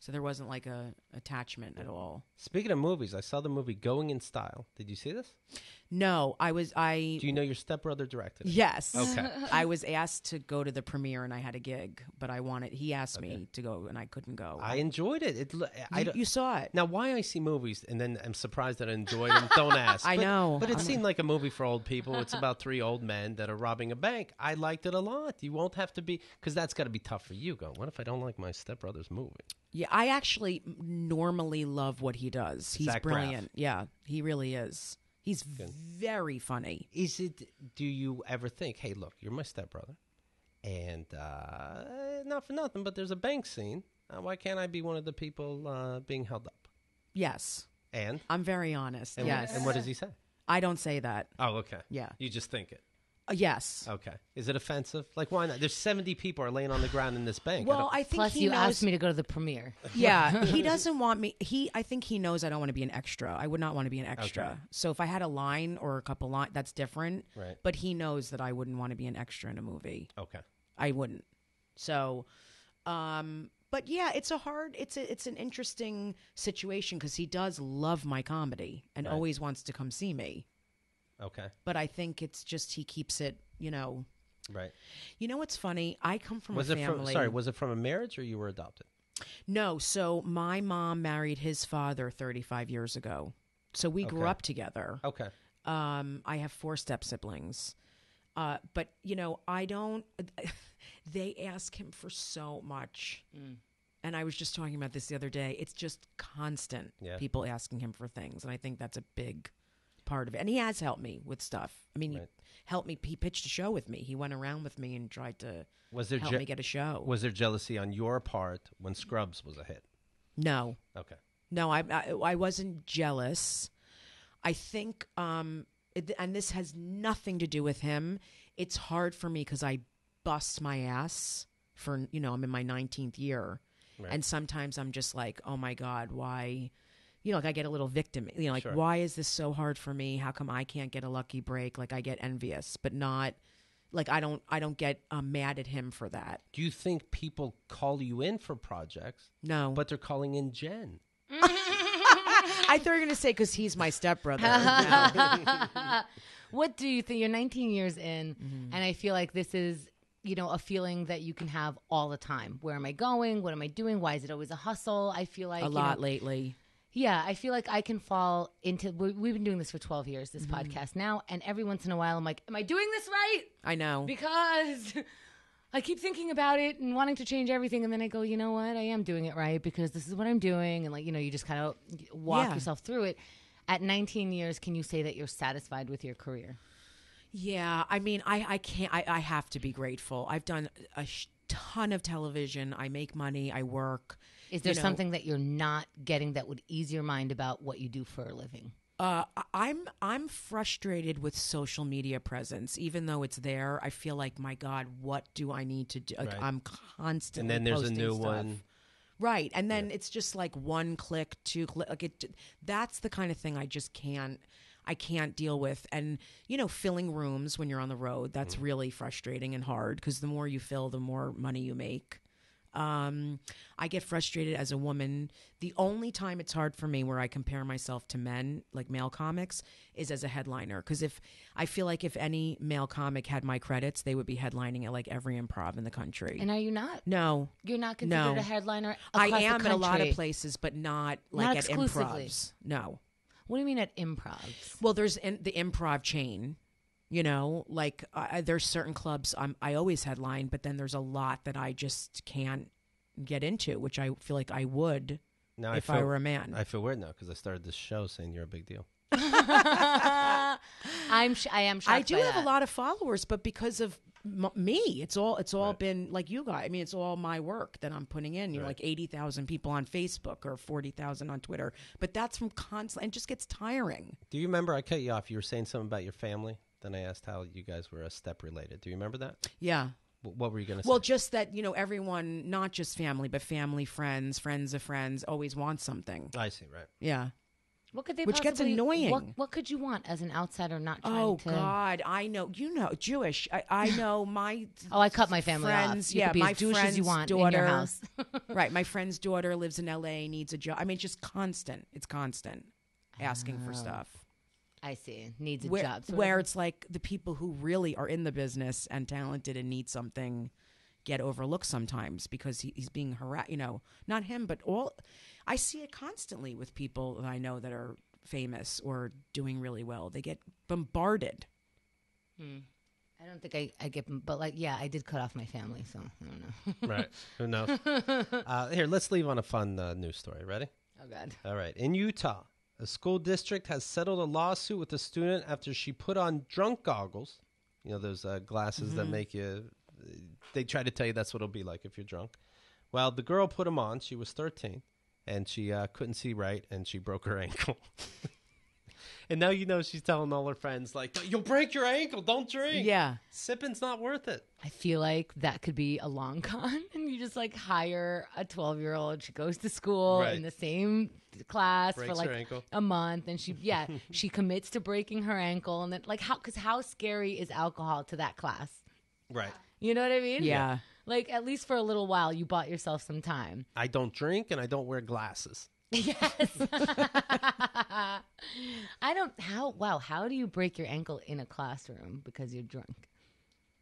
so there wasn't like a attachment at all. Speaking of movies, I saw the movie Going in Style. Did you see this? No, I was. I Do you know your stepbrother directed it? yes. Okay. I was asked to go to the premiere and I had a gig, but I wanted. He asked me to go and I couldn't go. I enjoyed it. it I you, you saw it. now, why I see movies and then I'm surprised that I enjoyed them, don't ask. I But- know. But it I'm- seemed like a movie for old people. It's about three old men that are robbing a bank. I liked it a lot. You won't have to be, because that's got to be tough for you. Going, what if I don't like my stepbrother's movie? Yeah, I actually normally love what he does. He's Zach Braff. brilliant. Yeah, he really is. He's very funny. Is it, do you ever think, hey, look, you're my stepbrother, and uh, not for nothing, but there's a bank scene. Uh, why can't I be one of the people uh, being held up? Yes, And? I'm very honest. and yes, And what does he say? I don't say that. Oh, okay. Yeah. You just think it. Uh, yes. Okay. Is it offensive? Like, why not? There's 70 people are laying on the ground in this bank. I Well, don't- I think Plus, he you knows. asked me to go to the premiere. yeah, he doesn't want me. He, I think he knows I don't want to be an extra. I would not want to be an extra. Okay. So if I had a line or a couple line, that's different. Right. But he knows that I wouldn't want to be an extra in a movie. okay. I wouldn't. So, um, but yeah, it's a hard. It's a, it's an interesting situation because he does love my comedy and Right. always wants to come see me. Okay. But I think it's just he keeps it. You know. Right. You know what's funny? I come from Was a it family. from, sorry, was it from a marriage or you were adopted? No, so my mom married his father 35 years ago. So we grew up together. Okay. Um, I have four step siblings. Uh, but, you know, I don't, they ask him for so much. And I was just talking about this the other day. It's just constant Yeah. people asking him for things. And I think that's a big part of it. And he has helped me with stuff. I mean, Right. he helped me. He pitched a show with me. He went around with me and tried to Was there help je- me get a show. was there jealousy on your part when Scrubs was a hit? no. Okay. No, I, I I wasn't jealous. I think um, it, and this has nothing to do with him. It's hard for me because I bust my ass for you know I'm in my 19th year, Right. and sometimes I'm just like, oh my god, why? You know, like I get a little victim. You know, like Sure. why is this so hard for me? How come I can't get a lucky break? Like I get envious, but not like I don't. I don't get um, mad at him for that. Do you think people call you in for projects, No, but they're calling in Jen? I thought you were gonna say because he's my stepbrother. No. What do you think? You're 19 years in, Mm-hmm. and I feel like this is, you know, a feeling that you can have all the time. Where am I going? What am I doing? Why is it always a hustle? I feel like a you lot know, lately. Yeah, I feel like I can fall into. we- We've been doing this for 12 years, Mm-hmm. this podcast now, and every once in a while, I'm like, "Am I doing this right?" I know. Because I keep thinking about it and wanting to change everything, and then I go, "You know what? I am doing it right because this is what I'm doing," and like, you know, you just kind of walk Yeah. yourself through it. At 19 years, can you say that you're satisfied with your career? Yeah, I mean, I, I can't. I, I have to be grateful. I've done a sh- ton of television. I make money. I work. Is there You know, something that you're not getting that would ease your mind about what you do for a living? Uh, I- I'm I'm frustrated with social media presence. Even though it's there, I feel like, my God, what do I need to do? Like, Right. I'm constantly. And then there's a new stuff. one. Right, and then it's just like one click, two click. Like it, that's the kind of thing I just can't. I can't deal with, and you know, filling rooms when you're on the road. That's Mm. really frustrating and hard because the more you fill, the more money you make. Um, I get frustrated as a woman. The only time it's hard for me where I compare myself to men, like male comics, is as a headliner. Because if I feel like if any male comic had my credits, they would be headlining at like every improv in the country. And are you not? no, You're not considered No. a headliner. I am at a lot of places, but not like Not at improvs. No. What do you mean at improvs? Well, there's in, the improv chain. You know, like I, there's certain clubs I'm, I always headline, but then there's a lot that I just can't get into, which I feel like I would Now if I, I feel, were a man. I feel weird now because I started this show saying you're a big deal. I'm. Sh- I am. I do by have that. a lot of followers, but because of m- me, it's all it's all been like you guys. I mean, it's all my work that I'm putting in. You're Right. like eighty thousand people on Facebook or forty thousand on Twitter, but that's from constant. It just gets tiring. Do you remember I cut you off? You were saying something about your family. Then I asked how you guys were a step related. Do you remember that? Yeah. Wh- What were you going to say? Well, just that you know, everyone, not just family, but family, friends, friends of friends, always wants something. I see. Right. Yeah. What could they? Which gets annoying. What, what could you want as an outsider not trying to Oh to? God, I know. You know, Jewish. I, I know my. Oh, I cut my family friends. off. You yeah, could be my as Jewish as you want daughter, in your house. right. My friend's daughter lives in L.A. Needs a job. I mean, it's just constant. It's constant asking for Oh. stuff. I see. Needs a Where, job. sort of. where it's like the people who really are in the business and talented and need something get overlooked sometimes because he, he's being harassed. You know, not him, but all. I see it constantly with people that I know that are famous or doing really well. They get bombarded. I don't think I, I get, but like, yeah, I did cut off my family, so I don't know. Right. Who knows? uh, here, let's leave on a fun uh, news story. Ready? oh God. All right. In Utah, a school district has settled a lawsuit with a student after she put on drunk goggles. You know, those uh, glasses that make you. They try to tell you that's what it'll be like if you're drunk. Well, the girl put them on. She was 13, and she uh, couldn't see right, and she broke her ankle. And now you know she's telling all her friends, like, "You'll break your ankle. Don't drink. Yeah. sipping's not worth it." I feel like that could be a long con, and you just like hire a twelve-year-old. She goes to school Right. in the same class Breaks for like a month, and she yeah she commits to breaking her ankle, and then like how because how scary is alcohol to that class? Right. You know what I mean? Yeah. Like at least for a little while, you bought yourself some time. I don't drink and I don't wear glasses. Yes. I don't. How? Wow. How do you break your ankle in a classroom because you're drunk?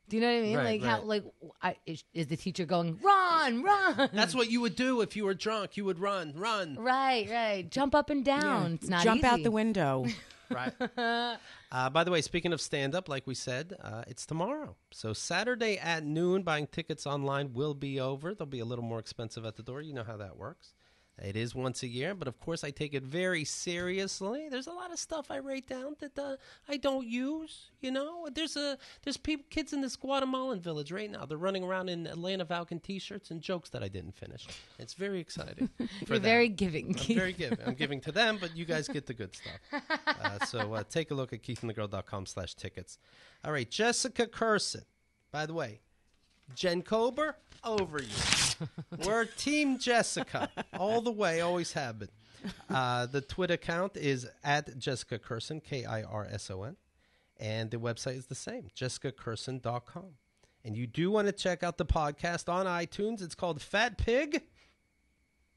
Do you know what I mean? Right, like how? Like I, is, is the teacher going run, run? That's what you would do if you were drunk. You would run, run. right, right. Jump up and down. It's not Jump out the window. Right. uh, by the way, speaking of stand up, like we said, uh, it's tomorrow. So Saturday at noon, buying tickets online will be over. They'll be a little more expensive at the door. You know how that works. It is once a year, but of course I take it very seriously. There's a lot of stuff I write down that uh, I don't use. You know, there's a there's people kids in this Guatemalan village right now. They're running around in Atlanta Falcon t-shirts and jokes that I didn't finish. It's very exciting. for You're them. very giving, I'm Keith. very giving. I'm giving to them, but you guys get the good stuff. Uh, so uh, take a look at keithandthegirl.com slash tickets. All right, Jessica Kirson. By the way, Jen Kober, over you. We're Team Jessica all the way, always have been. Uh, the Twitter account is at Jessica Kirson, K I R S O N. And the website is the same, jessicakirson.com. And you do want to check out the podcast on iTunes. It's called Fat Pig.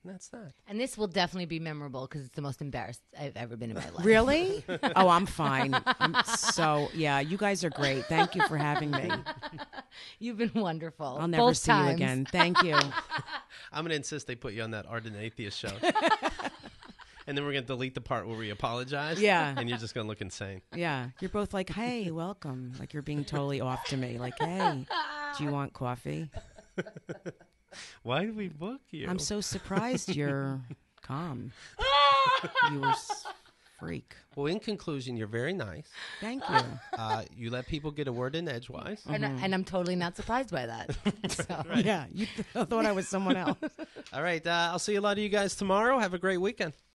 And that's that. And this will definitely be memorable because it's the most embarrassed I've ever been in my life. Really? oh, I'm fine. I'm so yeah. You guys are great. Thank you for having me. You've been wonderful. I'll never Both see times. you again. Thank you. I'm going to insist they put you on that Ardent Atheist show. and then we're going to delete the part where we apologize. Yeah. And you're just going to look insane. Yeah, you're both like, "Hey, welcome." Like you're being totally off to me. Like, "Hey, do you want coffee?" Why did we book you? I'm so surprised you're calm. you were s- freak. well, in conclusion, you're very nice. Thank you. Uh, you let people get a word in edgewise. And, and I'm totally not surprised by that. So. Yeah, you th- thought I was someone else. All right. Uh, I'll see a lot of you guys tomorrow. Have a great weekend.